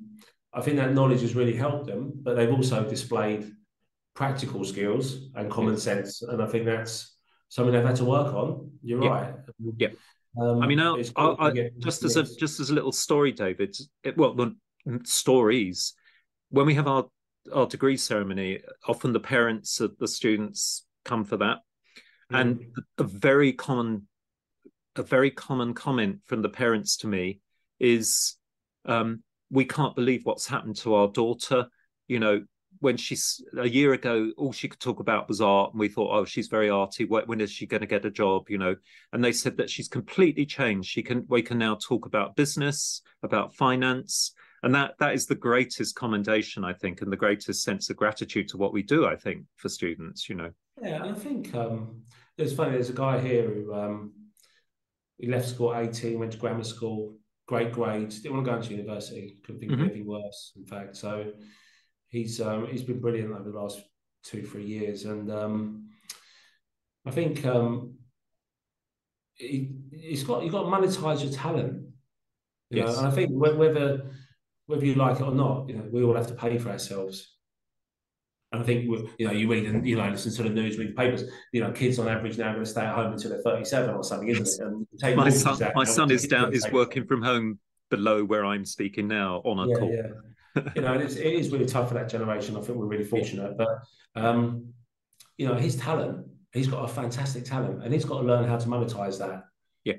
I think that knowledge has really helped them. But they've also displayed practical skills and common sense. And I think that's something I've had to work on. You're yeah. right. Yeah. Um, I mean, I, I, I, just as a just as a little story, David. It, well, the stories. When we have our our degree ceremony, often the parents of the students come for that, mm. and a very common a very common comment from the parents to me is, um, "We can't believe what's happened to our daughter." You know, when she's a year ago, all she could talk about was art, and we thought, oh, she's very arty. When is she going to get a job? You know, and they said that she's completely changed. She can we can now talk about business, about finance, and that that is the greatest commendation I think, and the greatest sense of gratitude to what we do. I think for students, you know. Yeah, I think um, it's funny. There's a guy here who um, he left school at 18, went to grammar school, great grades, didn't want to go into university. Couldn't think mm-hmm. of anything worse, in fact. So he's um, he's been brilliant over the last two three years, and um, I think um, he, he's got you've got to monetize your talent. You yes. know, and I think whether whether you like it or not, you know, we all have to pay for ourselves. And I think you know you read and you know listen to the news, read the papers. You know, kids on average now are going to stay at home until they're thirty-seven or something, isn't it? And my son, my son is down is working from home below where I'm speaking now on a yeah, call. Yeah you know, it's, it is really tough for that generation. I think we're really fortunate, but um, you know, his talent, he's got a fantastic talent, and he's got to learn how to monetize that. Yeah,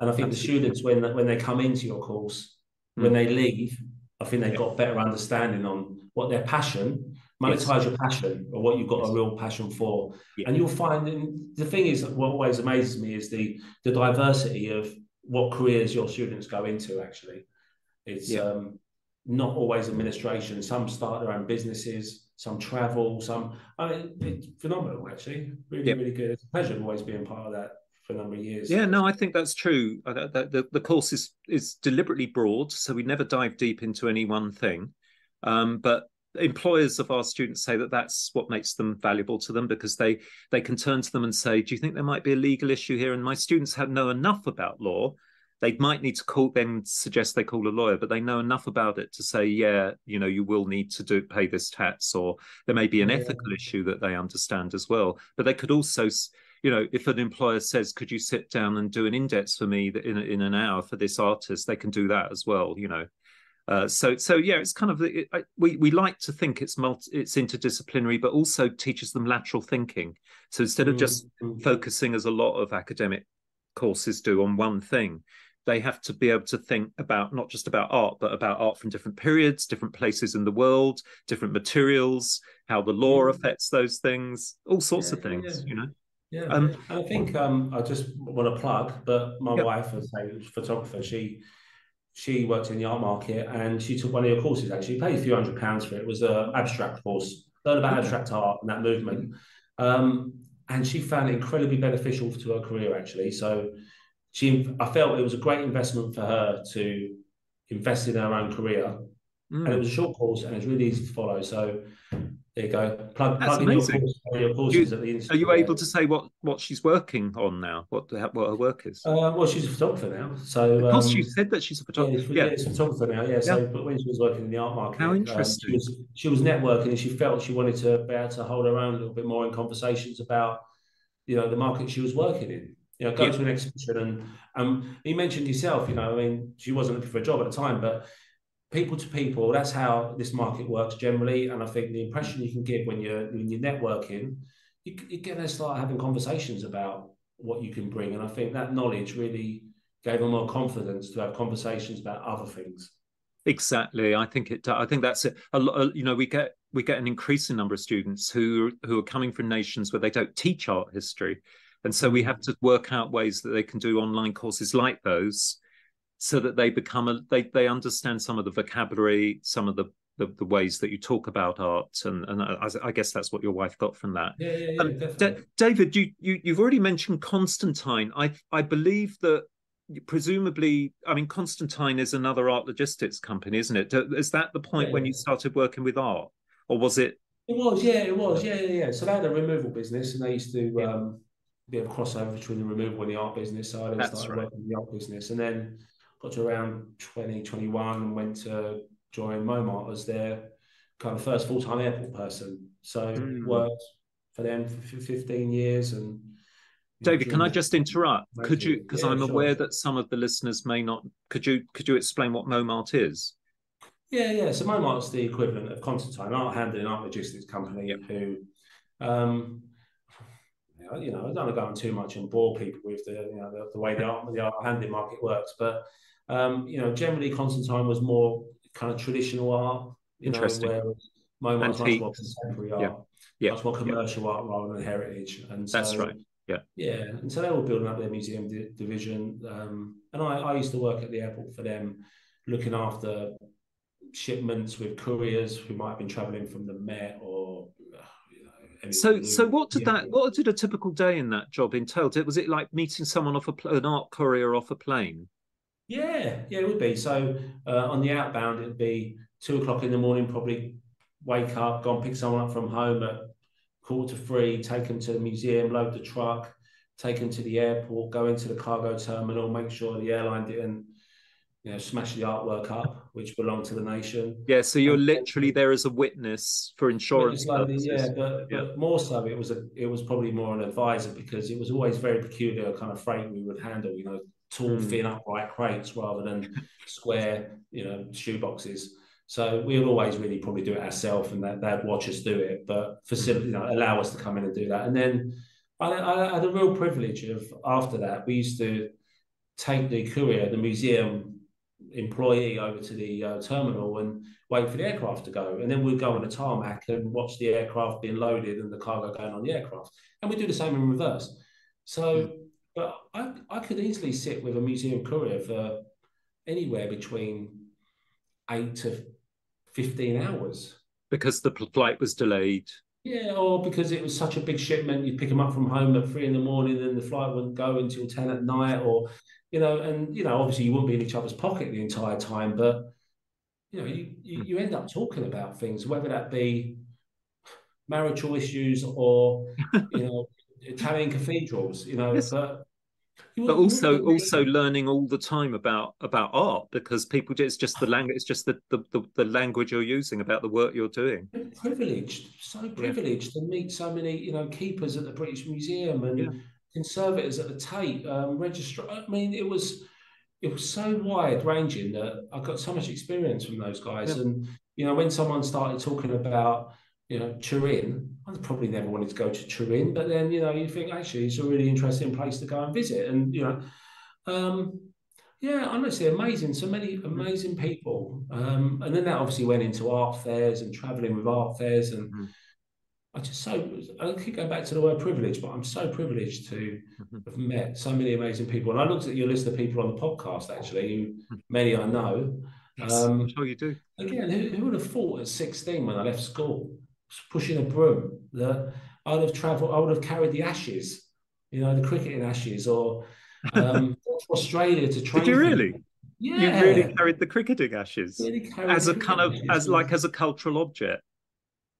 and I think Absolutely. the students, when when they come into your course, mm. when they leave, I think they've yeah. got better understanding on what their passion, monetize yes. your passion or what you've got yes. a real passion for, yeah. and you'll find. And the thing is, what always amazes me is the the diversity of what careers your students go into. Actually, it's yeah. um, not always administration. Some start their own businesses, some travel, some. I mean, it's phenomenal, actually. Really, yep. really good. It's a pleasure always being part of that for a number of years. Yeah, no, I think that's true. The, the, the course is is deliberately broad, so we never dive deep into any one thing. Um, but employers of our students say that that's what makes them valuable to them because they they can turn to them and say, "Do you think there might be a legal issue here?" And my students have know enough about law they might need to call then suggest they call a lawyer but they know enough about it to say yeah you know you will need to do pay this tax or there may be an yeah. ethical issue that they understand as well but they could also you know, if an employer says, "Could you sit down and do an index for me in in an hour for this artist?" They can do that as well. You know, uh, so so yeah, it's kind of it, we we like to think it's multi, it's interdisciplinary, but also teaches them lateral thinking. So instead of just mm-hmm. focusing as a lot of academic courses do on one thing, they have to be able to think about not just about art, but about art from different periods, different places in the world, different materials, how the law mm. affects those things, all sorts yeah, of things. Yeah. You know. Yeah, um, I think um, I just want to plug, but my wife, as a photographer, she she worked in the art market and she took one of your courses actually paid a few hundred pounds for it. It was an abstract course, learn about abstract art and that movement. Um, and she found it incredibly beneficial to her career actually. So she I felt it was a great investment for her to invest in her own career. Mm. And it was a short course and it's really easy to follow. So there you go. Plug, plug in your, course, your courses you, at the Institute. Are you able to say what what she's working on now? What what her work is? Uh, well, she's a photographer now. So of course, um, you said that she's a photographer. Yeah, yeah. she's a photographer now. Yeah. So, yeah. but when she was working in the art market, how interesting. Um, she, was, she was networking, and she felt she wanted to be able to hold her own a little bit more in conversations about, you know, the market she was working in. You know, go yeah. to an exhibition and um, you mentioned yourself. You know, I mean, she wasn't looking for a job at the time, but people to people. That's how this market works generally. And I think the impression you can give when you're when you're networking, you, you're going to start having conversations about what you can bring. And I think that knowledge really gave her more confidence to have conversations about other things. Exactly. I think it. I think that's it. A lot. You know, we get we get an increasing number of students who who are coming from nations where they don't teach art history, and so we have to work out ways that they can do online courses like those so that they become a they they understand some of the vocabulary, some of the the, the ways that you talk about art, and and I, I, guess that's what your wife got from that. Yeah, yeah, yeah um, D- David, you you you've already mentioned Constantine. I I believe that presumably, I mean, Constantine is another art logistics company, isn't it? Is that the point yeah, when you started working with art, or was it? It was, yeah, it was, yeah, yeah, yeah. So they had a removal business, and they used to yeah. um, be a crossover between the removal and the art business side. And started right. working in the art business, and then got to around 2021 and went to join Momart as their kind of first full time airport person. So mm. worked for them for 15 years and David, can I just interrupt? Could you, because yeah, I'm sure. aware that some of the listeners may not. Could you could you explain what Momart is? Yeah, yeah. So Momart's the equivalent of Constantine, art handling, art logistics company yep. who um, you know, I don't want to go on too much and bore people with the, you know, the, the way the art, the art handling market works. But, um, you know, generally Constantine was more kind of traditional art, you Interesting. know, much more contemporary art, yeah. Yeah. much more commercial yeah. art rather than heritage. And so, that's right. Yeah. Yeah. And so they were building up their museum di- division. Um, and I, I used to work at the airport for them, looking after shipments with couriers who might have been traveling from the Met or so, so what did yeah. that? What did a typical day in that job entail? Was it like meeting someone off a an art courier off a plane? Yeah, yeah, it would be. So uh, on the outbound, it'd be two o'clock in the morning. Probably wake up, go and pick someone up from home at quarter to three, take them to the museum, load the truck, take them to the airport, go into the cargo terminal, make sure the airline didn't you know, smash the artwork up, which belonged to the nation. Yeah, so you're literally there as a witness for insurance purposes. Yeah, but, yeah. but more so, it was a it was probably more an advisor because it was always very peculiar kind of freight we would handle. You know, tall, mm. thin, upright crates rather than square, you know, shoe boxes. So we would always really probably do it ourselves, and that they'd watch us do it, but facilitate, you know, allow us to come in and do that. And then I, I had a real privilege of after that we used to take the courier, the museum employee over to the uh, terminal and wait for the aircraft to go. And then we'd go on the tarmac and watch the aircraft being loaded and the cargo going on the aircraft. And we do the same in reverse. So, mm. but I, I could easily sit with a museum courier for anywhere between eight to 15 hours. Because the flight was delayed. Yeah, or because it was such a big shipment, you'd pick them up from home at three in the morning and the flight wouldn't go until 10 at night, or you know, and you know, obviously you wouldn't be in each other's pocket the entire time, but you know, you, you, hmm. you end up talking about things, whether that be marital issues or you know, Italian cathedrals, you know, yes. but but also also learning all the time about about art because people it's just the language it's just the, the the, the language you're using about the work you're doing privileged so privileged yeah. to meet so many you know keepers at the british museum and yeah. conservators at the tate um, registrar i mean it was it was so wide ranging that i got so much experience from those guys yeah. and you know when someone started talking about you know, Turin. I probably never wanted to go to Turin, but then you know, you think actually it's a really interesting place to go and visit, and you know, um, yeah, honestly, amazing. So many amazing people, um, and then that obviously went into art fairs and traveling with art fairs, and mm-hmm. I just so I keep going back to the word privilege, but I'm so privileged to mm-hmm. have met so many amazing people. And I looked at your list of people on the podcast, actually, mm-hmm. many I know. Yes, um, I'm sure you do. Again, who, who would have thought at 16 when I left school pushing a broom that I would have travelled, I would have carried the ashes, you know, the cricketing ashes, or um, Australia to train. Did you really? Yeah, you really carried the cricketing ashes really as a kind of as like as a cultural object.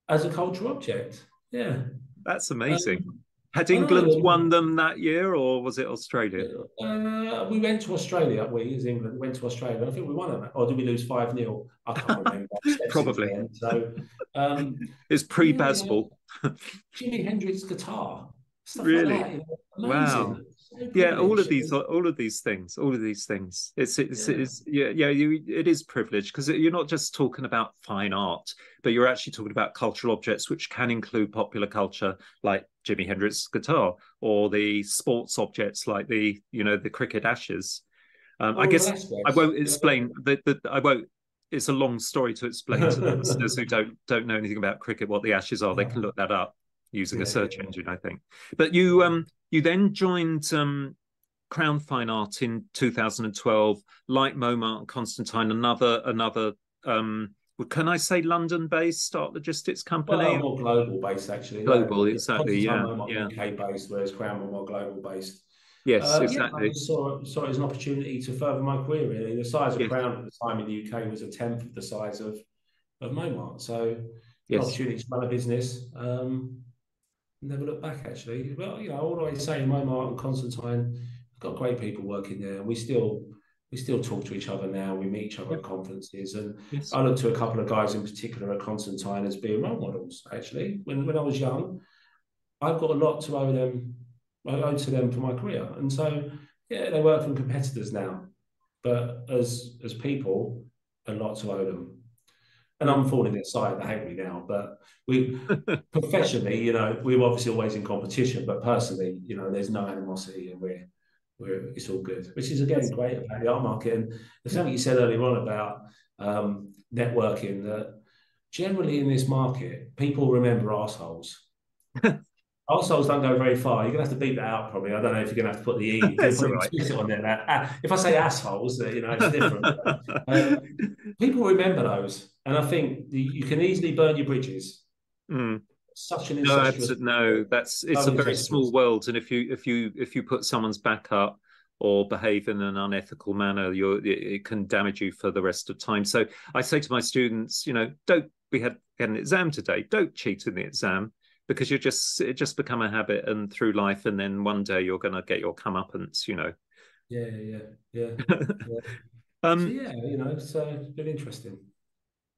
As a cultural object, yeah. That's amazing. Um, had England won them that year, or was it Australia? Uh, we went to Australia. We, as England, went to Australia. I think we won it. Or did we lose 5 0? I can't remember. Probably. So um, it's pre Bazball. Yeah, Jimi Hendrix guitar. Really? Like that? Wow. Yeah all of these all of these things all of these things. It's it's yeah. it's, yeah, yeah you, it is privilege because you're not just talking about fine art but you're actually talking about cultural objects which can include popular culture like jimi hendrix guitar or the sports objects like the you know the cricket ashes. Um, oh, i guess i won't explain the, the i won't it's a long story to explain to the listeners who don't don't know anything about cricket what the ashes are. They can look that up using yeah, a search yeah, engine, I think. But you um you then joined um Crown Fine Art in 2012, like Momart and Constantine, another another um can I say London-based art logistics company? Well, more global based actually. Global, exactly. Yeah, yeah. UK based, whereas Crown were more global based. Yes, uh, exactly. Yeah, I saw, saw it as an opportunity to further my career. Really, the size of yes. Crown at the time in the UK was a tenth of the size of of Momart, so yes. opportunity to run a business. Um, never look back actually. Well, you know, all I say, Momart and Constantine, I've got great people working there, and we still we still talk to each other now. We meet each other at conferences, and yes. I look to a couple of guys in particular at Constantine as being role models. Actually, when when I was young, I've got a lot to owe them. I owe to them for my career, and so yeah, they work from competitors now, but as as people, a lot to owe them and I'm falling inside. They hate me now, but we professionally, you know, we're obviously always in competition, but personally, you know, there's no animosity and we're we're it's all good, which is again great about the art market. And the something you said earlier on about um, networking that generally in this market, people remember assholes. assholes don't go very far. You're gonna have to beat that out probably. I don't know if you're gonna have to put the e. That's right. it on there. That, if I say assholes, you know, it's different. um, people remember those and I think you can easily burn your bridges. Mm. Such an no, that's, no, that's it's a very small world, and if you if you if you put someone's back up or behave in an unethical manner, you it can damage you for the rest of time. So I say to my students, you know, don't we had, had an exam today, don't cheat in the exam because you just it just become a habit and through life, and then one day you're going to get your comeuppance, you know. Yeah, yeah, yeah. yeah. um, so yeah, you know, it's uh, been interesting.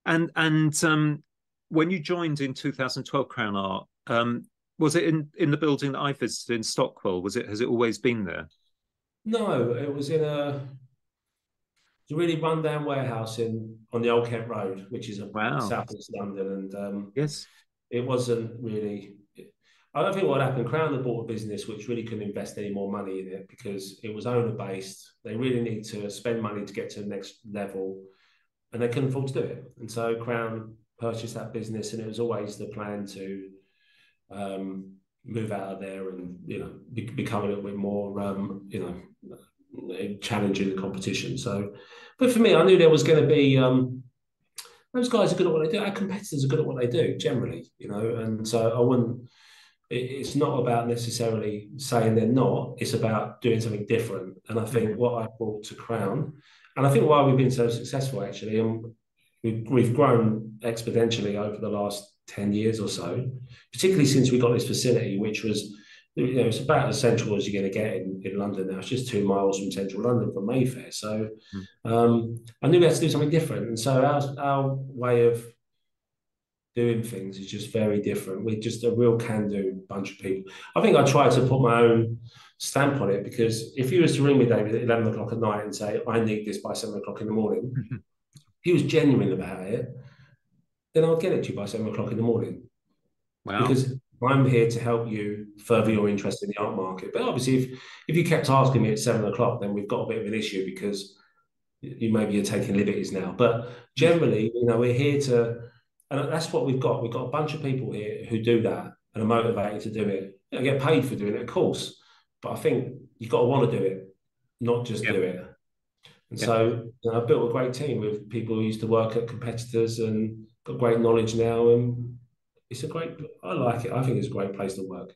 And and um, when you joined in 2012 Crown Art, um, was it in, in the building that I visited in Stockwell? Was it has it always been there? No, it was in a it's a really rundown warehouse in on the Old Kent Road, which is a wow. southeast London, and um, yes, it wasn't really. I don't think what happened. Crown had bought a business which really couldn't invest any more money in it because it was owner based. They really need to spend money to get to the next level and they couldn't afford to do it. And so Crown purchased that business, and it was always the plan to um, move out of there and you know be, become a little bit more um, you know challenging the competition. So, but for me, I knew there was going to be. Um, those guys are good at what they do. Our competitors are good at what they do generally, you know, and so I wouldn't. It's not about necessarily saying they're not. It's about doing something different. And I think what I brought to Crown and I think why we've been so successful actually, and we've, we've grown exponentially over the last 10 years or so, particularly since we got this facility, which was you know, it's about as central as you're going to get in, in London now. It's just two miles from central London from Mayfair. So mm. um, I knew we had to do something different. And so our, our way of doing things is just very different. We're just a real can do bunch of people. I think I tried to put my own stamp on it because if you was to ring me, David, at 11 o'clock at night and say, I need this by seven o'clock in the morning, he was genuine about it, then I'll get it to you by seven o'clock in the morning. Wow. Because I'm here to help you further your interest in the art market. But obviously, if if you kept asking me at seven o'clock, then we've got a bit of an issue because you maybe you're taking liberties now. But generally, you know, we're here to, and that's what we've got. We've got a bunch of people here who do that and are motivated to do it. Get paid for doing it, of course. But I think you've got to want to do it, not just yep. do it. And yep. so you know, I've built a great team with people who used to work at competitors and got great knowledge now. And it's a great, I like it. I think it's a great place to work.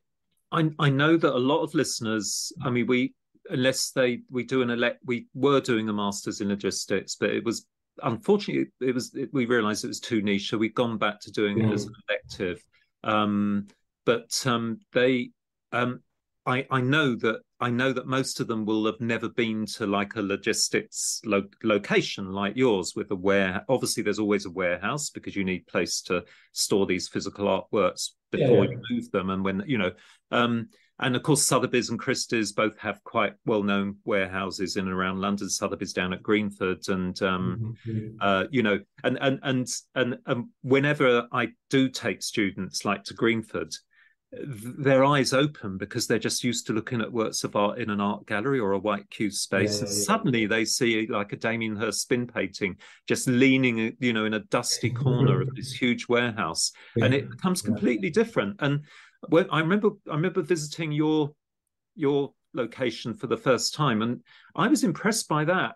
I, I know that a lot of listeners, I mean, we, unless they, we do an elect, we were doing a master's in logistics, but it was, unfortunately, it was, it, we realized it was too niche. So we've gone back to doing mm. it as an elective. Um, but um, they, um, I, I know that I know that most of them will have never been to like a logistics lo- location like yours with a ware. Obviously, there's always a warehouse because you need place to store these physical artworks before yeah, yeah. you move them, and when you know. Um, and of course, Sotheby's and Christie's both have quite well-known warehouses in and around London. Sotheby's down at Greenford, and um, mm-hmm. uh, you know, and and and and um, whenever I do take students like to Greenford, their eyes open because they're just used to looking at works of art in an art gallery or a white cube space yeah, and yeah. suddenly they see like a damien hirst spin painting just leaning you know in a dusty corner of this huge warehouse yeah. and it becomes completely different and when i remember i remember visiting your your location for the first time and i was impressed by that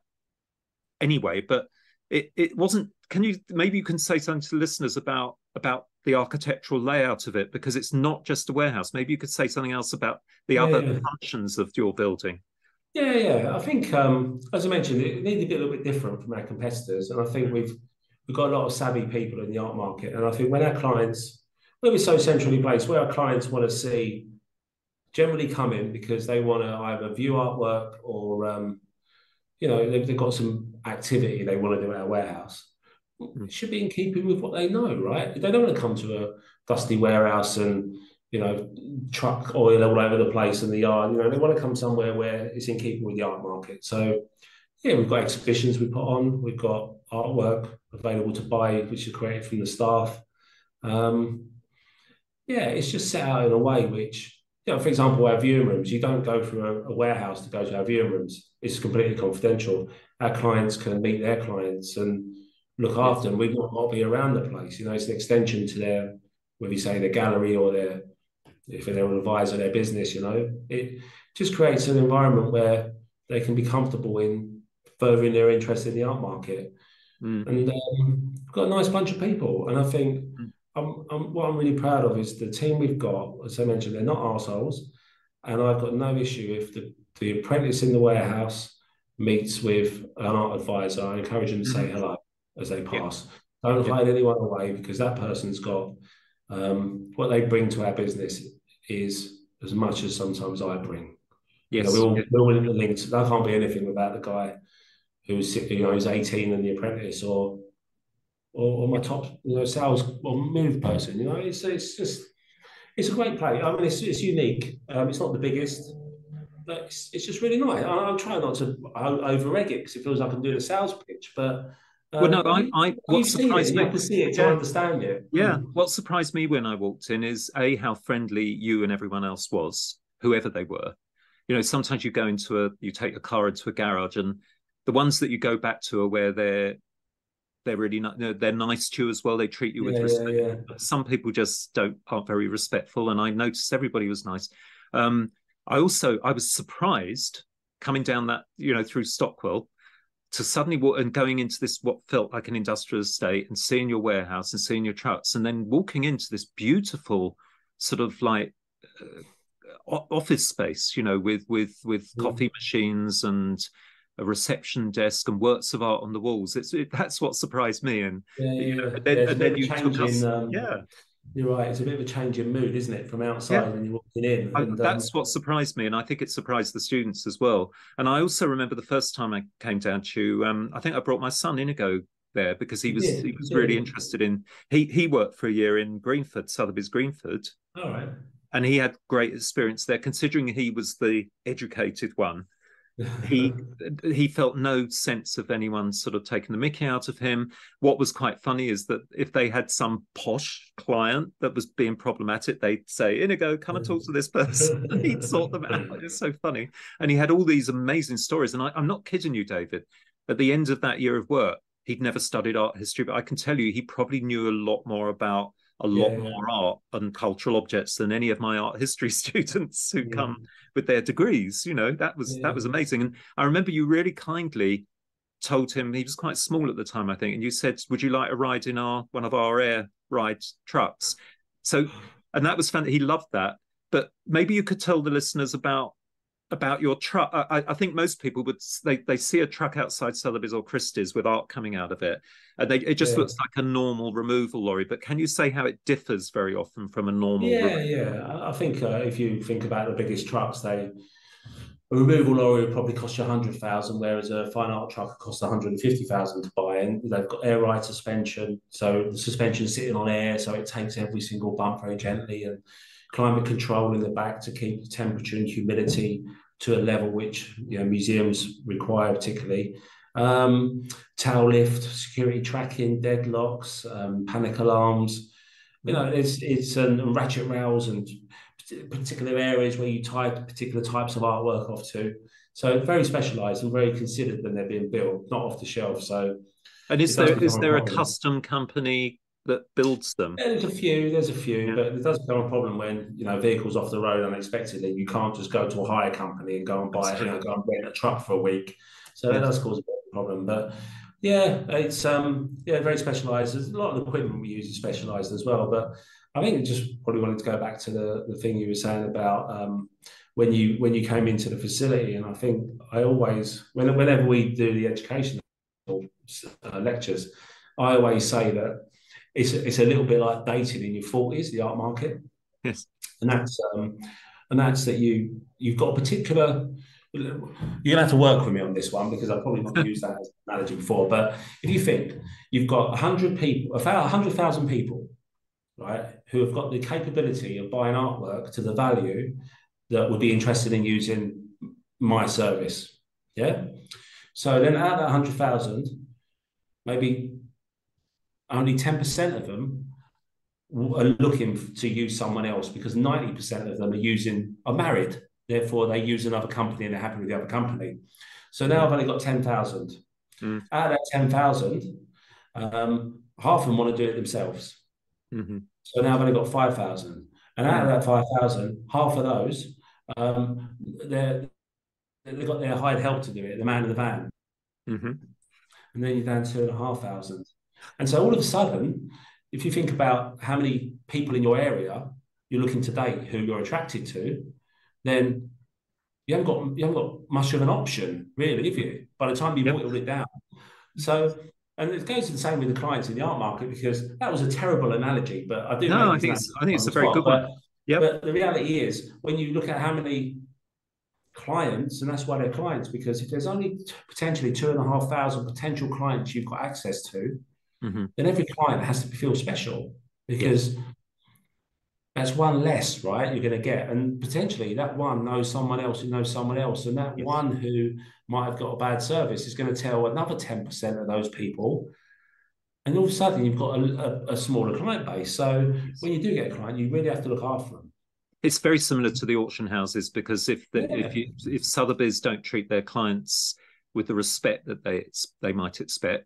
anyway but it, it wasn't can you maybe you can say something to listeners about about the architectural layout of it because it's not just a warehouse. Maybe you could say something else about the yeah, other yeah. functions of your building. Yeah, yeah. I think, um, as I mentioned, it needs to be a little bit different from our competitors, and I think we've we've got a lot of savvy people in the art market, and I think when our clients, when we're so centrally placed, where our clients want to see, generally come in because they want to either view artwork or, um, you know, they've, they've got some activity they want to do at our warehouse it should be in keeping with what they know, right? They don't want to come to a dusty warehouse and you know truck oil all over the place in the yard. You know, they want to come somewhere where it's in keeping with the art market. So yeah, we've got exhibitions we put on. We've got artwork available to buy, which is created from the staff. Um, yeah, it's just set out in a way which, you know, for example, our viewing rooms, you don't go through a, a warehouse to go to our viewing rooms. It's completely confidential. Our clients can meet their clients and look after them. We've got around the place. You know, it's an extension to their, whether you say their gallery or their, if they're an advisor, their business. You know, it just creates an environment where they can be comfortable in furthering their interest in the art market. Mm. And um, we've got a nice bunch of people, and I think mm. I'm, I'm, what I'm really proud of is the team we've got. As I mentioned, they're not assholes, and I've got no issue if the the apprentice in the warehouse meets with an art advisor. I encourage them to say mm. hello as they pass. Yeah. Don't hide anyone away because that person's got um, what they bring to our business is as much as sometimes I bring. Yes, you know, we're all, we're all linked. That can't be anything without the guy who's you know who's 18 and the apprentice or or, or my top you know sales or move person. You know, it's it's just it's a great play. I mean, it's it's unique. Um, it's not the biggest, but it's, it's just really nice. I, am trying not to over egg it because it feels like I'm doing a sales pitch, but well, no, I, I what surprised me. You have to see it to understand it. Yeah, what surprised me when I walked in is a how friendly you and everyone else was, whoever they were. You know, sometimes you go into a, you take a car into a garage, and the ones that you go back to are where they're they're really not they're nice to you as well they treat you with yeah, respect yeah, yeah. some people just don't aren't very respectful and i noticed everybody was nice um, i also i was surprised coming down that you know through stockwell to suddenly walk and going into this what felt like an industrial estate and seeing your warehouse and seeing your trucks and then walking into this beautiful sort of like uh, office space you know with with with mm. coffee machines and a reception desk and works of art on the walls it's it, that's what surprised me and yeah, yeah. you know and then, and then you took us, um, yeah You're right. It's a bit of a change in mood, isn't it, from outside yeah. when you're walking in? And, I, that's um, what surprised me, and I think it surprised the students as well. And I also remember the first time I came down to, um, I think I brought my son Inigo there because he was yeah, he was yeah. really interested in. He he worked for a year in Greenford, Sotheby's Greenford. All right. And he had great experience there, considering he was the educated one he he felt no sense of anyone sort of taking the mickey out of him. What was quite funny is that if they had some posh client that was being problematic they'd say inigo come and talk to this person. He'd sort them out. It's so funny. And he had all these amazing stories. And I, i'm not kidding you david. At the end of that year of work he'd never studied art history but i can tell you he probably knew a lot more about a lot yeah, more art and cultural objects than any of my art history students who yeah. come with their degrees. You know, that was that was amazing. And I remember you really kindly told him he was quite small at the time, I think, and you said, "Would you like a ride in our one of our air ride trucks?" So, and that was fun. He loved that. But maybe you could tell the listeners about about your truck. I, I, think most people would they they see a truck outside Sotheby's or Christie's with art coming out of it, and they, it just yeah. looks like a normal removal lorry. But can you say how it differs very often from a normal? Yeah, yeah. I think uh, if you think about the biggest trucks, they a removal lorry would probably cost you a hundred thousand, whereas a fine art truck would cost one hundred and fifty thousand to buy. And they've got air ride suspension, so the suspension's sitting on air, so it takes every single bump very gently and climate control in the back to keep the temperature and humidity to a level which you know, museums require, particularly. Um, tail lift, security tracking, deadlocks, um, panic alarms. You know, it's it's um, ratchet rails and particular areas where you tie particular types of artwork off to. So very specialised and very considered when they're being built, not off the shelf. So, and is there is there a custom company that builds them? Yeah, there's a few. There's a few, yeah. but it does become a problem when you know vehicles off the road unexpectedly. You can't just go to a hire company and go and buy, you know, go and rent a truck for a week. So yeah. that does cause a bit of a problem. But yeah, it's um yeah very specialised. There's a lot of the equipment we use is specialised as well. But I think just probably wanted to go back to the the thing you were saying about um when you when you came into the facility, and I think I always when, whenever we do the education uh, lectures, I always say that it's it's a little bit like dating in your forties, the art market. Yes, and that's um, and that's that you you've got a particular. You're gonna have to work with me on this one because I've probably not used that as an analogy before. But if you think you've got hundred people, about hundred thousand people, right, who have got the capability of buying artwork to the value that would be interested in using my service, yeah. So then out of that hundred thousand, maybe only 10% of them are looking to use someone else because 90% of them are using are married. Therefore they use another company and they're happy with the other company. So now i've only got 10,000 mm. out of that 10,000 um, half of them want to do it themselves. Mm-hmm. so now i've only got 5,000 and out of that 5,000 half of those um, they're they've got their hired help to do it the man in the van. Mm-hmm. and then you're down two and a half thousand and so all of a sudden, if you think about how many people in your area you're looking to date who you're attracted to, then you haven't got you haven't got much of an option, really, have you? By the time you've yep. whittled it down. So and it goes to the same with the clients in the art market because that was a terrible analogy, but I do. No, I think it's, I think it's a very good one. Yeah. But the reality is, when you look at how many clients, and that's why they're clients, because if there's only potentially two and a half thousand potential clients you've got access to, mm-hmm. then every client has to feel special because yes. that's one less, right? You're going to get, and potentially that one knows someone else who knows someone else, and that yes. one who might have got a bad service is going to tell another ten percent of those people. And all of a sudden, you've got a, a, a smaller client base. So when you do get a client, you really have to look after them it's very similar to the auction houses because if the, yeah. if you if Sotheby's don't treat their clients with the respect that they they might expect,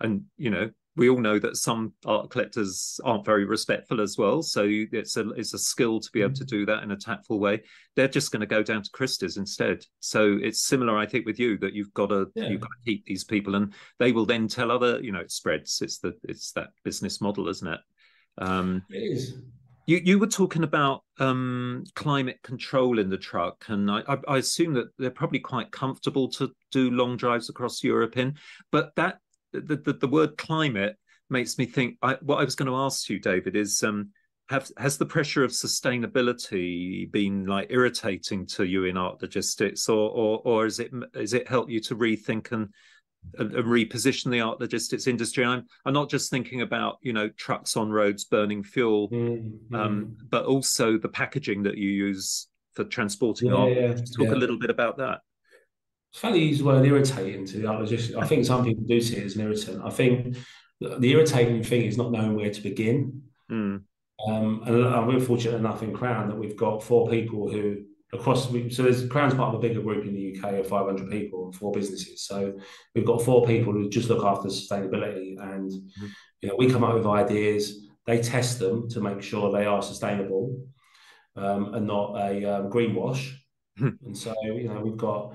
and you know we all know that some art collectors aren't very respectful as well. So it's a it's a skill to be able to mm-hmm. do that in a tactful way. They're just going to go down to Christie's instead. So it's similar, I think, with you that you've got to yeah. you've got to keep these people, and they will then tell other. You know, it spreads. It's the it's that business model, isn't it? Um, it is. You you were talking about um, climate control in the truck, and I, I, I assume that they're probably quite comfortable to do long drives across Europe in. But that the, the, the word climate makes me think I, what I was going to ask you, David, is um, have has the pressure of sustainability been like irritating to you in art logistics, or or or is it is it helped you to rethink and, and, reposition the art logistics industry? I'm I'm not just thinking about you know trucks on roads burning fuel, mm-hmm. um, but also the packaging that you use for transporting yeah, art. Yeah, Talk yeah. a little bit about that. It's funny use the word irritating to the logistics. I think some people do see it as an irritant. I think the irritating thing is not knowing where to begin. Mm. Um, and we're fortunate enough in Crown that we've got four people who across so there's Crown's part of a bigger group in the UK of 500 people and four businesses. So we've got four people who just look after sustainability, and mm-hmm. you know we come up with ideas, they test them to make sure they are sustainable um, and not a um, greenwash. Hmm. and so you know we've got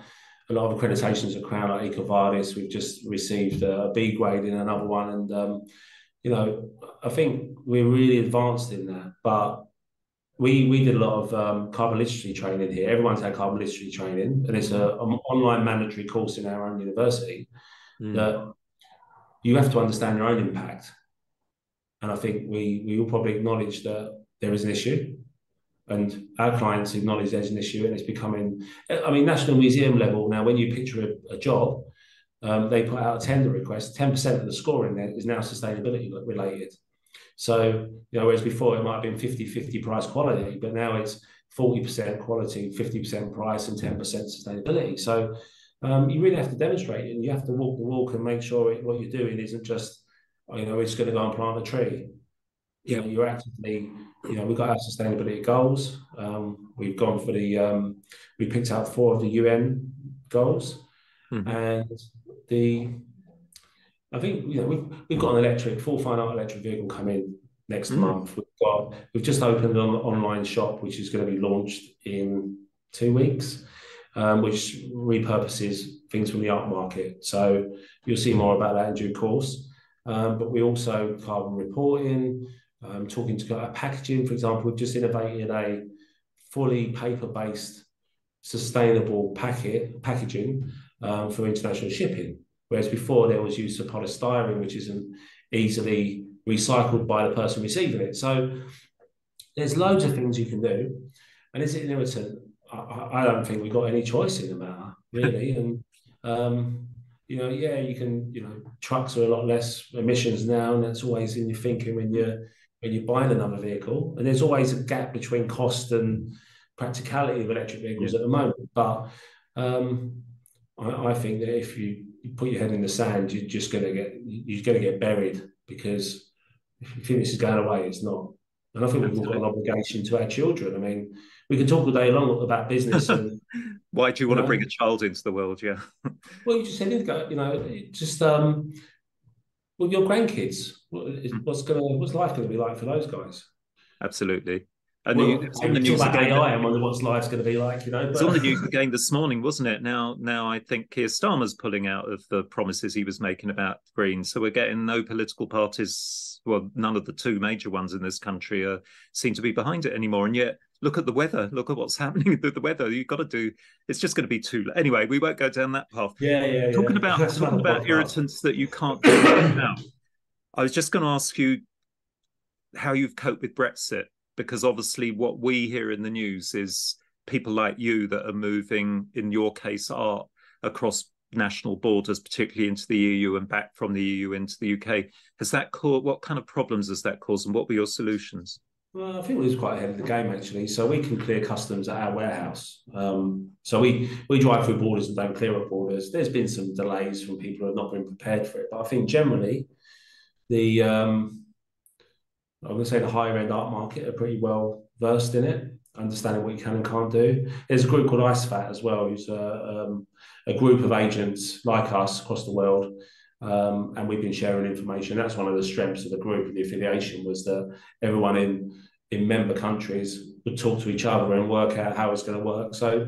a lot of accreditations at Crown like EcoVadis. We've just received a B grade in another one, and um, you know, I think we're really advanced in that. But we we did a lot of um, carbon literacy training here. Everyone's had carbon literacy training, and it's a, an online mandatory course in our own university mm. that you have to understand your own impact. And I think we we will probably acknowledge that there is an issue, and our clients acknowledge there's an issue, and it's becoming. I mean, National Museum level now. When you picture a, a job, um, they put out a tender request. Ten percent of the scoring there is now sustainability related. So, you know, whereas before it might have been 50 50 price quality, but now it's 40% quality, 50% price, and 10% sustainability. So, um, you really have to demonstrate it and you have to walk the walk and make sure it, what you're doing isn't just, you know, it's going to go and plant a tree. Yeah. You know, you're actively, you know, we've got our sustainability goals. Um, we've gone for the, um, we picked out four of the UN goals. Mm-hmm. And the I think you know we've we've got an electric full fine art electric vehicle coming next mm. month. We've got we've just opened an online shop which is going to be launched in two weeks, um, which repurposes things from the art market. So you'll see more about that in due course. Um, but we also carbon reporting, um, talking to uh, packaging, for example. We've just innovated a fully paper-based sustainable packet packaging um, for international shipping. Whereas before there was use of polystyrene, which isn't easily recycled by the person receiving it. So there's loads of things you can do. And is it irritant? I, I don't think we've got any choice in the matter, really. and um, you know, yeah, you can, you know, trucks are a lot less emissions now, and that's always in your thinking when you're when you're buying another vehicle. And there's always a gap between cost and practicality of electric vehicles yeah. at the moment. But um, I, I, think that if you you put your head in the sand, you're just going to get you're going to get buried because if you think this is going away, it's not. And I think we've got an obligation to our children. I mean, we can talk all day long about business. And, Why do you want you know, to bring a child into the world? Yeah. well, you just said. You know, just um, well, your grandkids. Hmm. What's gonna what's life going to be like for those guys? Absolutely. And well, the, on the news again. AI, I wonder what's life's going to be like. You know, but... it's on the news again this morning, wasn't it? Now, now I think Keir Starmer's pulling out of the promises he was making about Green. So we're getting no political parties. Well, none of the two major ones in this country are, seem to be behind it anymore. And yet, look at the weather. Look at what's happening with the weather. You've got to do. It's just going to be too. Anyway, we won't go down that path. Yeah, yeah. Talking yeah. about talking about irritants that you can't do now. I was just going to ask you how you've coped with Brexit because obviously what we hear in the news is people like you that are moving, in your case, art across national borders, particularly into the EU and back from the EU into the UK. Has that caused what kind of problems has that caused, and what were your solutions? Well, I think we was quite ahead of the game actually. So we can clear customs at our warehouse. Um, so we we drive through borders and don't clear up borders. There's been some delays from people who have not been prepared for it, but I think generally the um, I'm going to say the higher end art market are pretty well versed in it, understanding what you can and can't do. There's a group called ICEFAT as well, who's a, um, a group of agents like us across the world. Um, and we've been sharing information. That's one of the strengths of the group and the affiliation was that everyone in in member countries would talk to each other and work out how it's going to work. So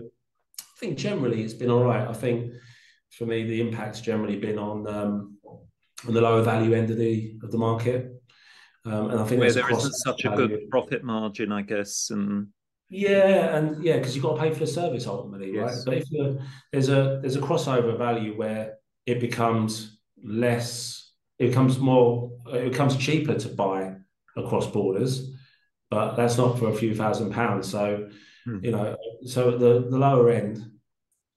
I think generally it's been all right. I think for me the impact's generally been on um, on the lower value end of the of the market. Um, and I think where there isn't such a good profit margin, I guess, and yeah, and yeah, because you've got to pay for the service ultimately, yes. right? But if you there's a there's a crossover value where it becomes less, it becomes more, it becomes cheaper to buy across borders. but that's not for a few thousand pounds. So, hmm. you know, so at the, the lower end,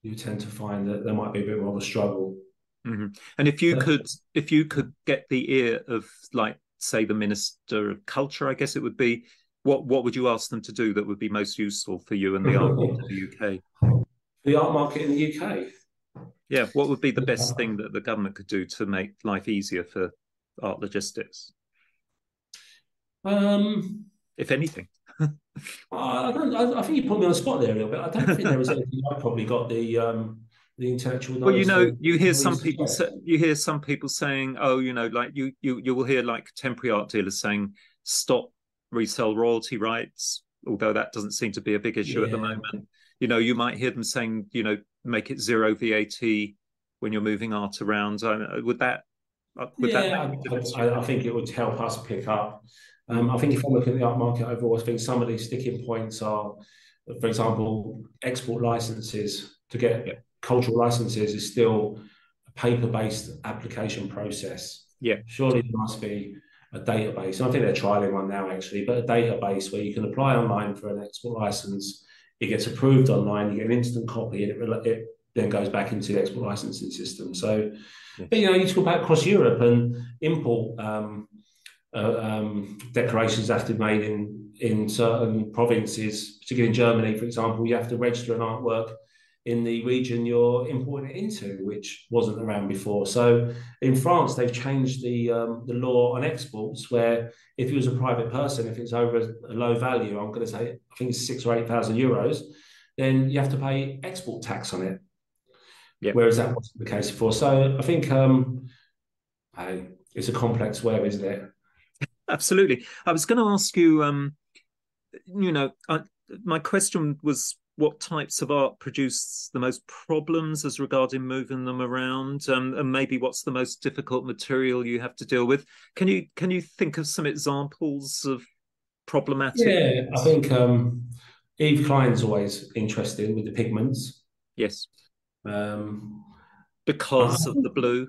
you tend to find that there might be a bit more of a struggle. Mm-hmm. And if you could, if you could get the ear of, like, say, the Minister of Culture, I guess it would be, what what would you ask them to do that would be most useful for you and the art market in the UK? The art market in the UK. Yeah, what would be the best thing that the government could do to make life easier for art logistics? Um, if anything. I I, think you put me on the spot there a little bit. I don't think there was anything. I probably got the um, the intellectual. Well, you know, you hear some people. Say, you hear some people saying, "Oh, you know, like you you you will hear like contemporary art dealers saying, stop resell royalty rights." Although that doesn't seem to be a big issue yeah. at the moment. You know, you might hear them saying, you know, make it zero VAT when you're moving art around. would that? Uh, would yeah, that I, I think it would help us pick up um, I think if I look at the art market overall, I think some of these sticking points are, for example, export licenses to get. Cultural licenses is still a paper-based application process. Yeah, surely there must be a database. And I think they're trialing one now actually, but a database where you can apply online for an export license. It gets approved online. You get an instant copy, and it, it then goes back into the export licensing system. So, yeah. but you know, you talk about across Europe and import. Um, uh, um, declarations have to be made in in certain provinces, particularly in Germany, for example. You have to register an artwork in the region you're importing it into, which wasn't around before. So in France, they've changed the um, the law on exports, where if you was a private person, if it's over a low value, I'm going to say I think it's six or eight thousand euros, then you have to pay export tax on it. Yep. Whereas that wasn't the case before. So I think um, hey, it's a complex web, isn't it? Absolutely. I was going to ask you, um, you know, I, my question was what types of art produce the most problems as regarding moving them around um, and maybe what's the most difficult material you have to deal with? Can you can you think of some examples of problematic yeah i think um Yves Klein's always interesting with the pigments. Yes. Um because of the blue.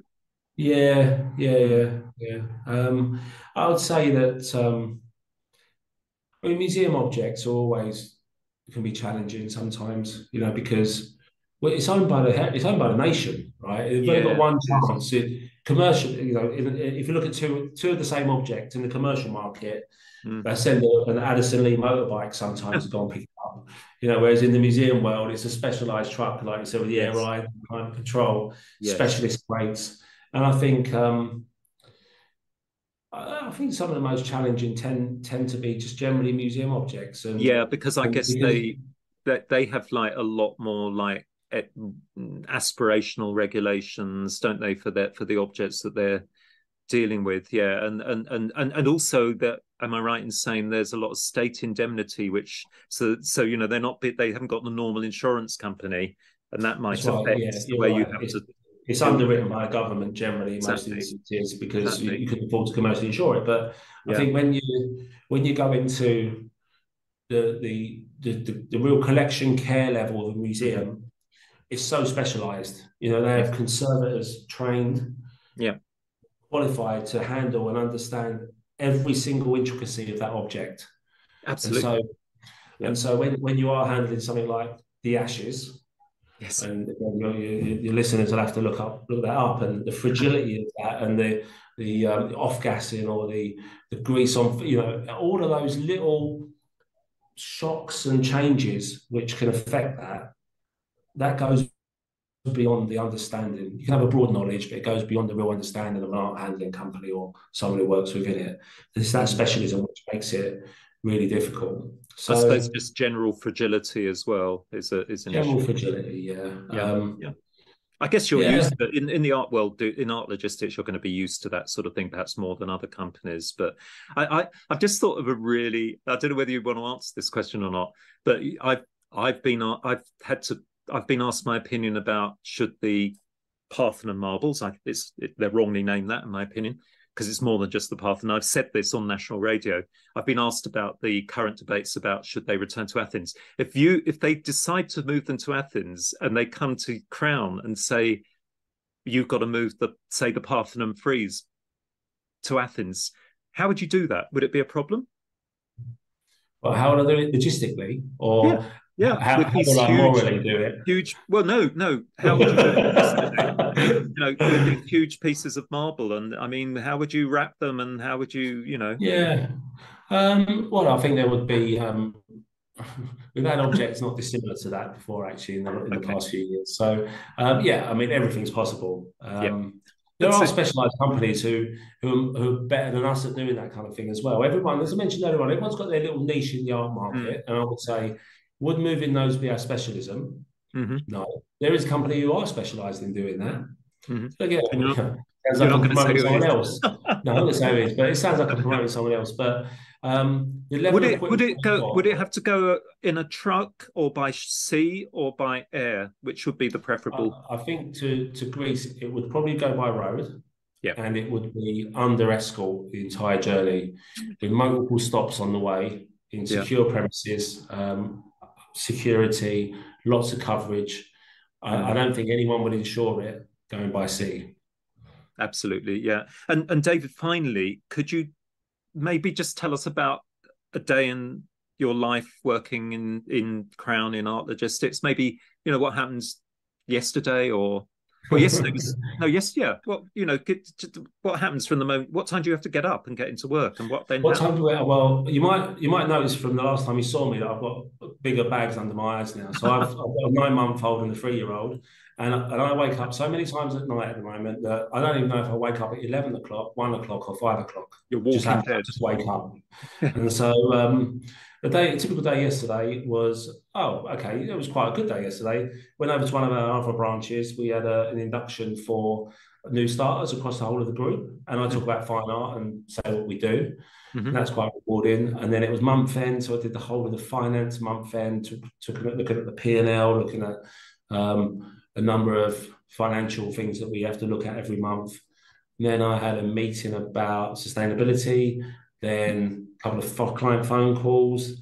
Yeah, yeah, yeah, yeah. Um, I would say that um, I mean, museum objects are always can be challenging sometimes, you know, because well, it's owned by the it's owned by the nation, right? They've yeah. got one chance. It, commercial, you know, if, if, you look at two two of the same object in the commercial market, mm. they send an Addison Lee motorbike sometimes to go and pick it up. You know, whereas in the museum world, it's a specialized truck, like you said, with the air ride, climate control, yes. specialist rates. And I think um, I think some of the most challenging tend tend to be just generally museum objects. And, yeah, because I guess they that they have like a lot more like aspirational regulations, don't they, for that for the objects that they're dealing with? Yeah, and and and and and also that am I right in saying there's a lot of state indemnity, which so so you know they're not they haven't got the normal insurance company, and that might That's affect right, yeah, the way right. you have to it's underwritten by a government generally exactly. most instances because exactly. you, you can afford to commercially insure it. But yeah. I think when you when you go into the, the the, the the real collection care level of the museum, it's so specialised. You know, they have conservators trained, yeah, qualified to handle and understand every single intricacy of that object. Absolutely. And so, yeah. and so when when you are handling something like the ashes, Yes. And your, your, listeners will have to look up look that up and the fragility of that and the the, um, the off gassing or the the grease on you know all of those little shocks and changes which can affect that that goes beyond the understanding. You can have a broad knowledge, but it goes beyond the real understanding of an art handling company or someone who works within it. It's that specialism which makes it really difficult. So, I suppose just general fragility as well is a is an general issue. fragility. Yeah. Yeah. Um, yeah. I guess you're yeah. used to in, in the art world, in art logistics, you're going to be used to that sort of thing, perhaps more than other companies. But I, I have just thought of a really I don't know whether you want to answer this question or not, but I've I've been I've had to I've been asked my opinion about should the Parthenon marbles, I, it's it, they're wrongly named that in my opinion, because it's more than just the path. And I've said this on national radio. I've been asked about the current debates about should they return to Athens. If you if they decide to move them to Athens and they come to Crown and say you've got to move the say the Parthenon frieze to Athens, how would you do that? Would it be a problem? Well, how would I do it logistically, or yeah, yeah. how, how will I huge, morally do it? Huge. Well, no, no. How would you you know, with huge pieces of marble, and I mean, how would you wrap them, and how would you, you know? Yeah. Um, well, I think there would be. Um, we've had objects not dissimilar to that before, actually, in the, in the past few years. So, um, yeah, I mean, everything's possible. Um, there are specialized companies who, who who are better than us at doing that kind of thing as well. Everyone, as I mentioned earlier on, everyone's got their little niche in the art market, mm. and I would say, would moving those be our specialism? Mm-hmm. No, there is a company who are specialised in doing that. Mm-hmm. Again, sounds like I'm promoting someone else. no, I'm not going to say it is, but it sounds like I'm promoting someone else. But um, would it would it go? Would it have to go in a truck or by sea or by air? Which would be the preferable? Uh, I think to to Greece, it would probably go by road. Yeah, and it would be under escort the entire journey, with multiple stops on the way in secure yeah. premises, um, security, lots of coverage. I, I don't think anyone would insure it going by sea. Absolutely, yeah. And and David, finally, could you maybe just tell us about a day in your life working in in Crown in art logistics. Maybe you know what happens yesterday or well, yesterday was no, yes, yeah. Well, you know, what happens from the moment? What time do you have to get up and get into work, and what then? What time do we? Well, you might you might notice from the last time you saw me that I've got bigger bags under my eyes now. So I've, I've got a nine month old and a three year old, and, and I wake up so many times at night at the moment that I don't even know if I wake up at 11 o'clock, one o'clock, or five o'clock. You're walking just, have, just wake up. and so um, the day, a typical day yesterday was, oh, okay, it was quite a good day yesterday. Went over to one of our other branches. We had a, an induction for new starters across the whole of the group. And I talk about fine art and say what we do. Mm-hmm. that's quite rewarding. And then it was month end. So I did the whole of the finance month end, took, took looking at the P&L, looking at um, a number of financial things that we have to look at every month. then I had a meeting about sustainability, then a couple of client phone calls.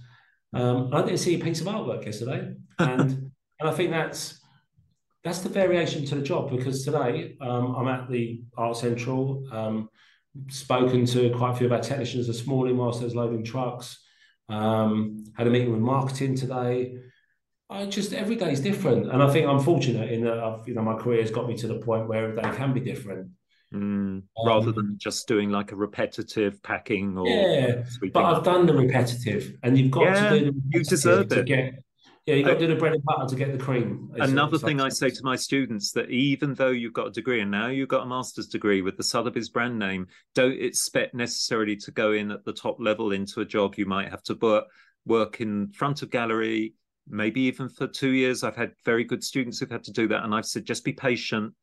Um, I didn't see a piece of artwork yesterday, and and I think that's that's the variation to the job because today um, I'm at the Art Central, um, spoken to quite a few of our technicians this morning whilst I was loading trucks. Um, had a meeting with marketing today. I just every day is different, and I think I'm fortunate in that I've, you know my career has got me to the point where every day can be different. Mm, rather um, than just doing like a repetitive packing or yeah, sweeping. but I've done the repetitive, and you've got yeah, to do the you deserve to it. Get, yeah, you got to do the bread and butter to get the cream. Uh, Another thing I say to my students that even though you've got a degree and now you've got a master's degree with the Sotheby's brand name, don't expect necessarily to go in at the top level into a job. You might have to work work in front of gallery, maybe even for two years. I've had very good students who've had to do that, and I've said just be patient.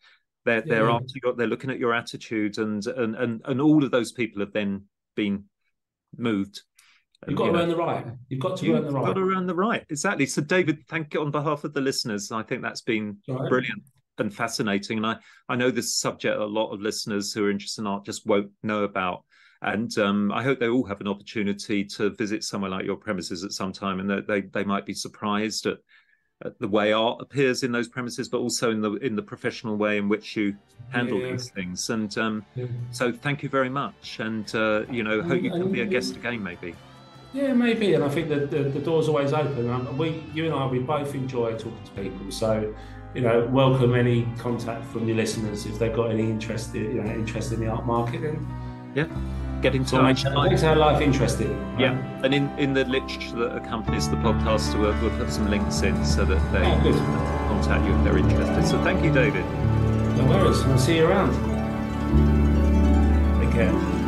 They're yeah. they're after you, they're looking at your attitude, and and and and all of those people have then been moved. You've got you to know, earn the right. You've got to earn the right. You've got to earn the right. Exactly. So, David, thank you on behalf of the listeners. I think that's been right. brilliant and fascinating. And I, I know this subject a lot of listeners who are interested in art just won't know about. And um, I hope they all have an opportunity to visit somewhere like your premises at some time, and that they, they might be surprised at, at, the way art appears in those premises, but also in the in the professional way in which you handle yeah. these things. And um, yeah. so, thank you very much. And uh, you know, hope you can be a guest again, maybe. Yeah, maybe. And I think that the, the door's always open. Um, we, you and I, we both enjoy talking to people. So, you know, welcome any contact from your listeners if they've got any interest, you know, interest in the art market. Then, yeah get in touch. So makes our life interesting. Yeah, and in, in the literature that accompanies the podcast, we'll, we'll put some links in so that they oh, contact you if they're interested. So thank you, David. No worries. I'll see you around. Take care.